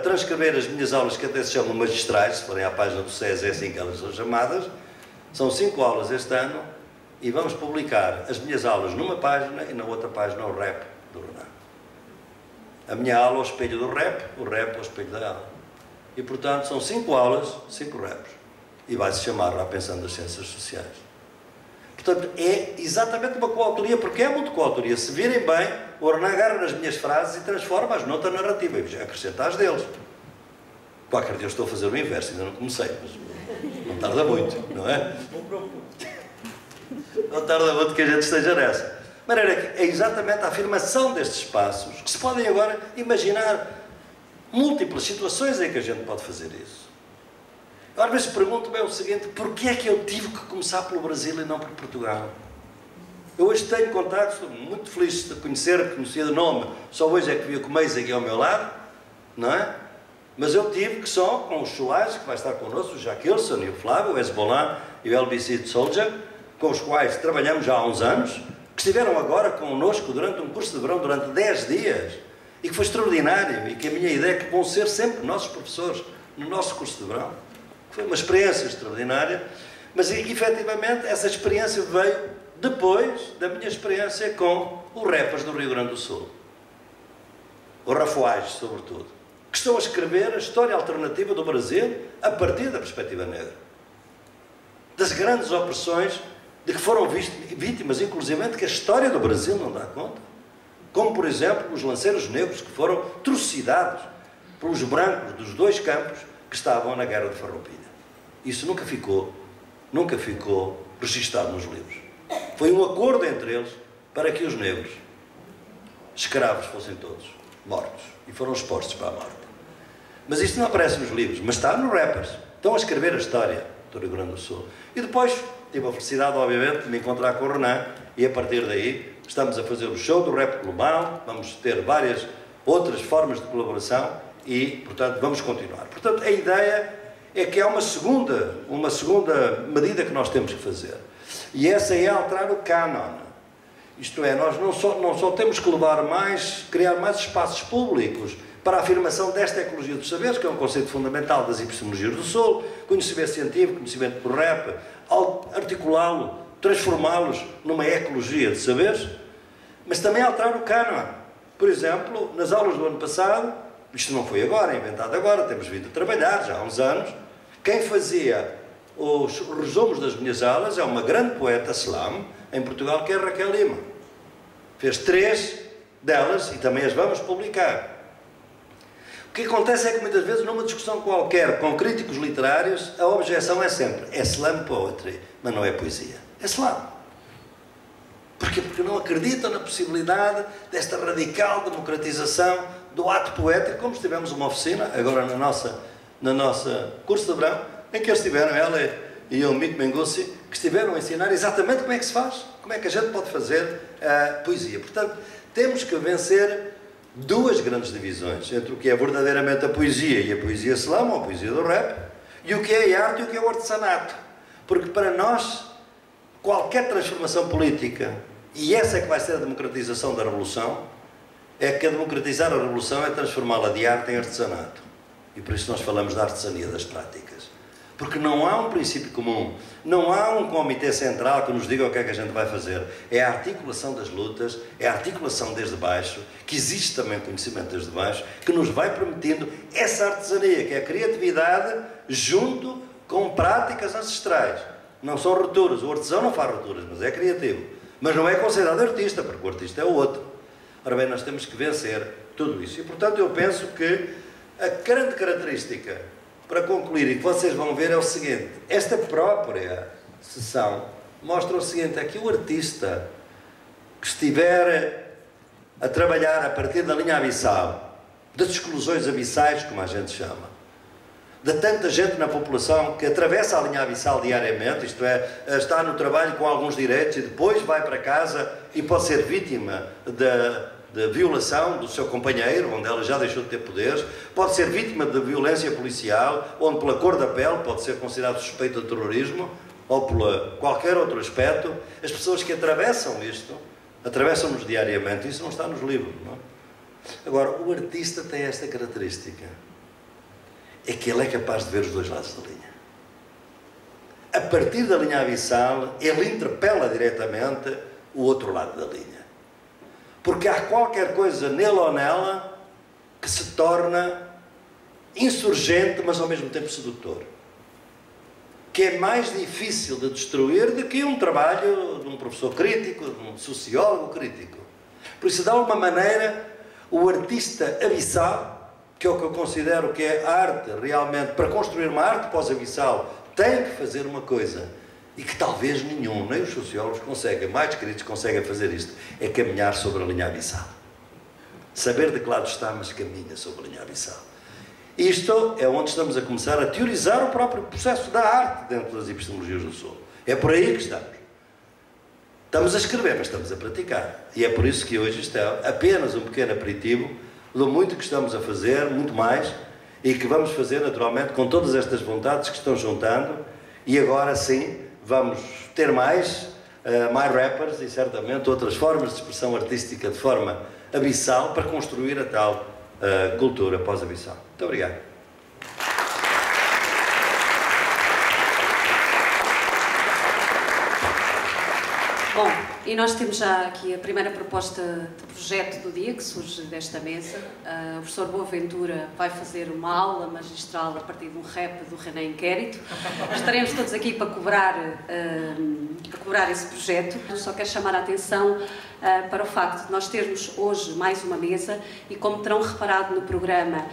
transcrever as minhas aulas que até se chamam magistrais, se forem à página do SES é assim que elas são chamadas, são cinco aulas este ano e vamos publicar as minhas aulas numa página e na outra página o rap do Renan. A minha aula ao espelho do rap, o rap ao espelho da aula. E portanto são cinco aulas, cinco raps. E vai-se chamar lá pensando nas ciências sociais. Portanto, é exatamente uma coautoria, porque é muito coautoria. Se virem bem, o Renan agarra nas minhas frases e transforma-as noutra narrativa e acrescenta as deles. Qualquer dia estou a fazer o inverso, ainda não comecei, mas não tarda muito, não é? Não tarda muito que a gente esteja nessa. De maneira que é exatamente a afirmação destes espaços que se podem agora imaginar múltiplas situações em que a gente pode fazer isso. Às vezes pergunto-me o seguinte, porquê é que eu tive que começar pelo Brasil e não por Portugal? Eu hoje tenho contatos, estou muito feliz de conhecer, conhecer de nome, só hoje é que vi o Comeis aqui ao meu lado, não é? Mas eu tive que só com o Soares, que vai estar connosco, o Jacques Wilson e o Flávio, o Hezbollah e o LBC de Soldier, com os quais trabalhamos já há uns anos, que estiveram agora connosco durante um curso de verão, durante 10 dias, e que foi extraordinário, e que a minha ideia é que vão ser sempre nossos professores no nosso curso de verão. Foi uma experiência extraordinária, mas efetivamente essa experiência veio depois da minha experiência com os rappers do Rio Grande do Sul. Os rafuais, sobretudo, que estão a escrever a história alternativa do Brasil a partir da perspectiva negra. Das grandes opressões de que foram vítimas, inclusivamente, que a história do Brasil não dá conta. Como, por exemplo, os lanceiros negros que foram trucidados pelos brancos dos dois campos que estavam na Guerra de Farroupilha. Isso nunca ficou, nunca ficou registado nos livros. Foi um acordo entre eles para que os negros, escravos, fossem todos mortos e foram expostos para a morte. Mas isto não aparece nos livros, mas está nos rappers. Estão a escrever a história do Rio Grande do Sul. E depois tive a felicidade, obviamente, de me encontrar com o Renan e a partir daí estamos a fazer o show do rap global, vamos ter várias outras formas de colaboração e, portanto, vamos continuar. Portanto, a ideia é que há uma segunda, uma segunda medida que nós temos que fazer. E essa é alterar o canon. Isto é, nós não só, não só temos que levar mais, criar mais espaços públicos para a afirmação desta ecologia dos saberes, que é um conceito fundamental das epistemologias do solo, conhecimento científico, conhecimento do rap, articulá-lo, transformá-los numa ecologia de saberes, mas também alterar o canon. Por exemplo, nas aulas do ano passado, isto não foi agora, é inventado agora, temos vindo a trabalhar já há uns anos, quem fazia os resumos das minhas aulas é uma grande poeta slam em Portugal, que é Raquel Lima. Fez três delas e também as vamos publicar. O que acontece é que muitas vezes numa discussão qualquer com críticos literários, a objeção é sempre é slam poetry, mas não é poesia. É slam. Porquê? Porque não acreditam na possibilidade desta radical democratização do ato poético, como tivemos uma oficina, agora na nossa, na nossa curso de verão, em que eles estiveram, ela e o Mico Mengussi, que estiveram a ensinar exatamente como é que se faz, como é que a gente pode fazer a poesia. Portanto, temos que vencer duas grandes divisões entre o que é verdadeiramente a poesia e a poesia slam, ou a poesia do rap, e o que é a arte e o que é o artesanato. Porque para nós, qualquer transformação política, e essa é que vai ser a democratização da revolução, é que a democratizar a revolução é transformá-la de arte em artesanato. E por isso nós falamos da artesania das práticas. Porque não há um princípio comum, não há um comitê central que nos diga o que é que a gente vai fazer. É a articulação das lutas, é a articulação desde baixo, que existe também conhecimento desde baixo, que nos vai permitindo essa artesania, que é a criatividade junto com práticas ancestrais. Não são rupturas, o artesão não faz rupturas, mas é criativo. Mas não é considerado artista, porque o artista é o outro. Ora bem, nós temos que vencer tudo isso. E portanto eu penso que a grande característica para concluir, e que vocês vão ver, é o seguinte: esta própria sessão mostra o seguinte: é que o artista que estiver a trabalhar a partir da linha abissal, das exclusões abissais, como a gente chama, de tanta gente na população que atravessa a linha abissal diariamente, isto é, está no trabalho com alguns direitos e depois vai para casa e pode ser vítima de de violação do seu companheiro, onde ela já deixou de ter poderes, pode ser vítima de violência policial, onde pela cor da pele pode ser considerado suspeito de terrorismo, ou por qualquer outro aspecto. As pessoas que atravessam isto, atravessam-nos diariamente, isso não está nos livros. Não? É? Agora, o artista tem esta característica, é que ele é capaz de ver os dois lados da linha. A partir da linha abissal, ele interpela diretamente o outro lado da linha. Porque há qualquer coisa nele ou nela que se torna insurgente, mas ao mesmo tempo sedutor. Que é mais difícil de destruir do que um trabalho de um professor crítico, de um sociólogo crítico. Por isso, de alguma maneira, o artista abissal, que é o que eu considero que é arte realmente, para construir uma arte pós-abissal, tem que fazer uma coisa e que talvez nenhum, nem os sociólogos conseguem, mais críticos conseguem fazer isto, é caminhar sobre a linha abissal. Saber de que lado está, mas caminha sobre a linha abissal. Isto é onde estamos a começar a teorizar o próprio processo da arte dentro das epistemologias do Sul. É por aí que estamos. Estamos a escrever, mas estamos a praticar. E é por isso que hoje isto é apenas um pequeno aperitivo do muito que estamos a fazer, muito mais, e que vamos fazer naturalmente com todas estas vontades que estão juntando, e agora sim vamos ter mais, uh, mais rappers e certamente outras formas de expressão artística de forma abissal para construir a tal uh, cultura pós-abissal. Muito obrigado. Bom, e nós temos já aqui a primeira proposta de projeto do dia que surge desta mesa. Uh, o professor Boaventura vai fazer uma aula magistral a partir de um rap do René Inquérito. Estaremos todos aqui para cobrar, uh, para cobrar esse projeto. Só quero chamar a atenção uh, para o facto de nós termos hoje mais uma mesa e, como terão reparado no programa,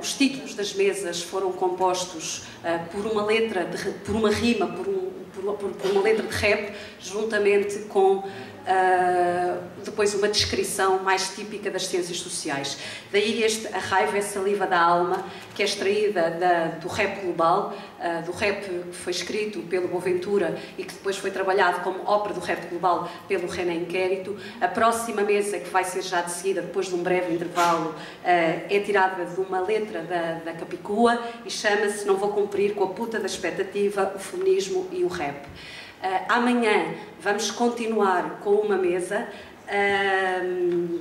os títulos das mesas foram compostos por uma letra, de, por uma rima, por um por, uma letra de rap, juntamente com uh, depois uma descrição mais típica das ciências sociais. Daí este A Raiva é Saliva da Alma, que é extraída da, do rap global, uh, do rap que foi escrito pelo Boaventura e que depois foi trabalhado como ópera do rap global pelo René Inquérito. A próxima mesa, que vai ser já de seguida, depois de um breve intervalo, uh, é tirada de uma letra da, da Capicua e chama-se Não Vou Cumprir com a Puta da Expectativa, o Feminismo e o Rap. Uh, amanhã vamos continuar com uma mesa uh,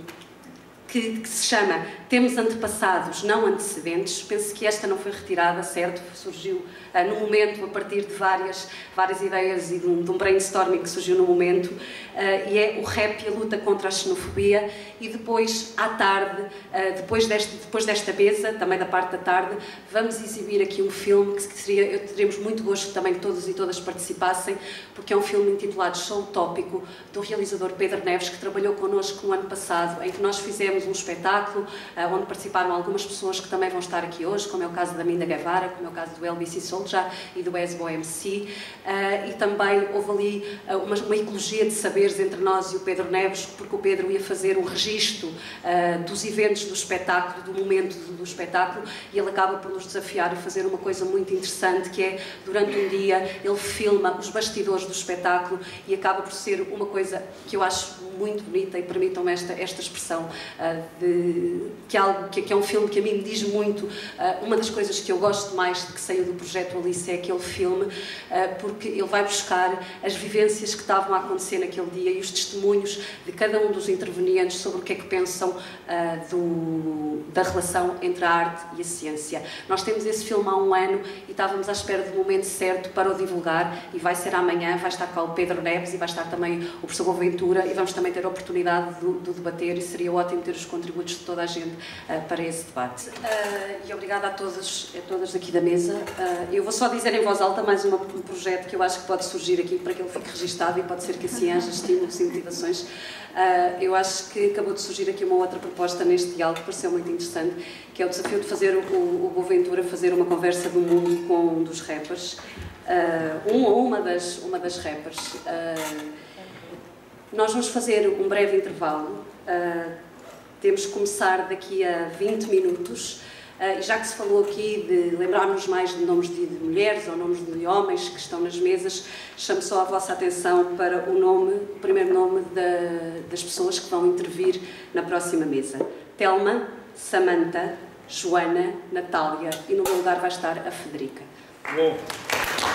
que, que, se chama Temos Antepassados, Não Antecedentes. Penso que esta não foi retirada, certo? Surgiu no momento, a partir de várias, várias ideias e de um, de um brainstorming que surgiu no momento. Uh, e é o rap e a luta contra a xenofobia. E depois, à tarde, uh, depois, deste, depois desta mesa, também da parte da tarde, vamos exibir aqui um filme que seria, eu teremos muito gosto também que todos e todas participassem, porque é um filme intitulado Show Tópico, do realizador Pedro Neves, que trabalhou connosco no ano passado, em que nós fizemos um espetáculo onde participaram algumas pessoas que também vão estar aqui hoje, como é o caso da Minda Guevara, como é o caso do LBC Soldier e do ESBO MC, uh, e também houve ali uh, uma, uma, ecologia de saberes entre nós e o Pedro Neves, porque o Pedro ia fazer um registro dos eventos do espetáculo, do momento do, do espetáculo, e ele acaba por nos desafiar a fazer uma coisa muito interessante, que é, durante um dia, ele filma os bastidores do espetáculo e acaba por ser uma coisa que eu acho muito bonita e permitam-me esta, esta expressão de, que, é algo, que, que, é um filme que a mim me diz muito. Uma das coisas que eu gosto mais de que saiu do projeto Alice é aquele filme, uh, porque ele vai buscar as vivências que estavam a acontecer naquele dia e os testemunhos de cada um dos intervenientes sobre o que é que pensam do, da relação entre a arte e a ciência. Nós temos esse filme há um ano e estávamos à espera do momento certo para o divulgar e vai ser amanhã, vai estar cá o Pedro Neves e vai estar também o professor Boaventura e vamos também ter a oportunidade de, de, debater e seria ótimo ter os contributos de toda a gente uh, para esse debate. E obrigada a todas, a todas aqui da mesa. Uh, eu vou só dizer em voz alta mais uma, um projeto que eu acho que pode surgir aqui para que ele fique registado e pode ser que assim haja estímulos e motivações. eu acho que acabou de surgir aqui uma outra proposta neste diálogo que pareceu muito interessante, que é o desafio de fazer o, o, fazer uma conversa do mundo com um dos rappers. um ou uma das, uma das rappers. Nós vamos fazer um breve intervalo. Uh, temos que começar daqui a 20 minutos. Uh, já que se falou aqui de lembrarmos mais de nomes de, mulheres ou nomes de homens que estão nas mesas, chamo só a vossa atenção para o nome, o primeiro nome da, das pessoas que vão intervir na próxima mesa. Telma, Samantha, Joana, Natália e no meu lugar vai estar a Federica. Bom.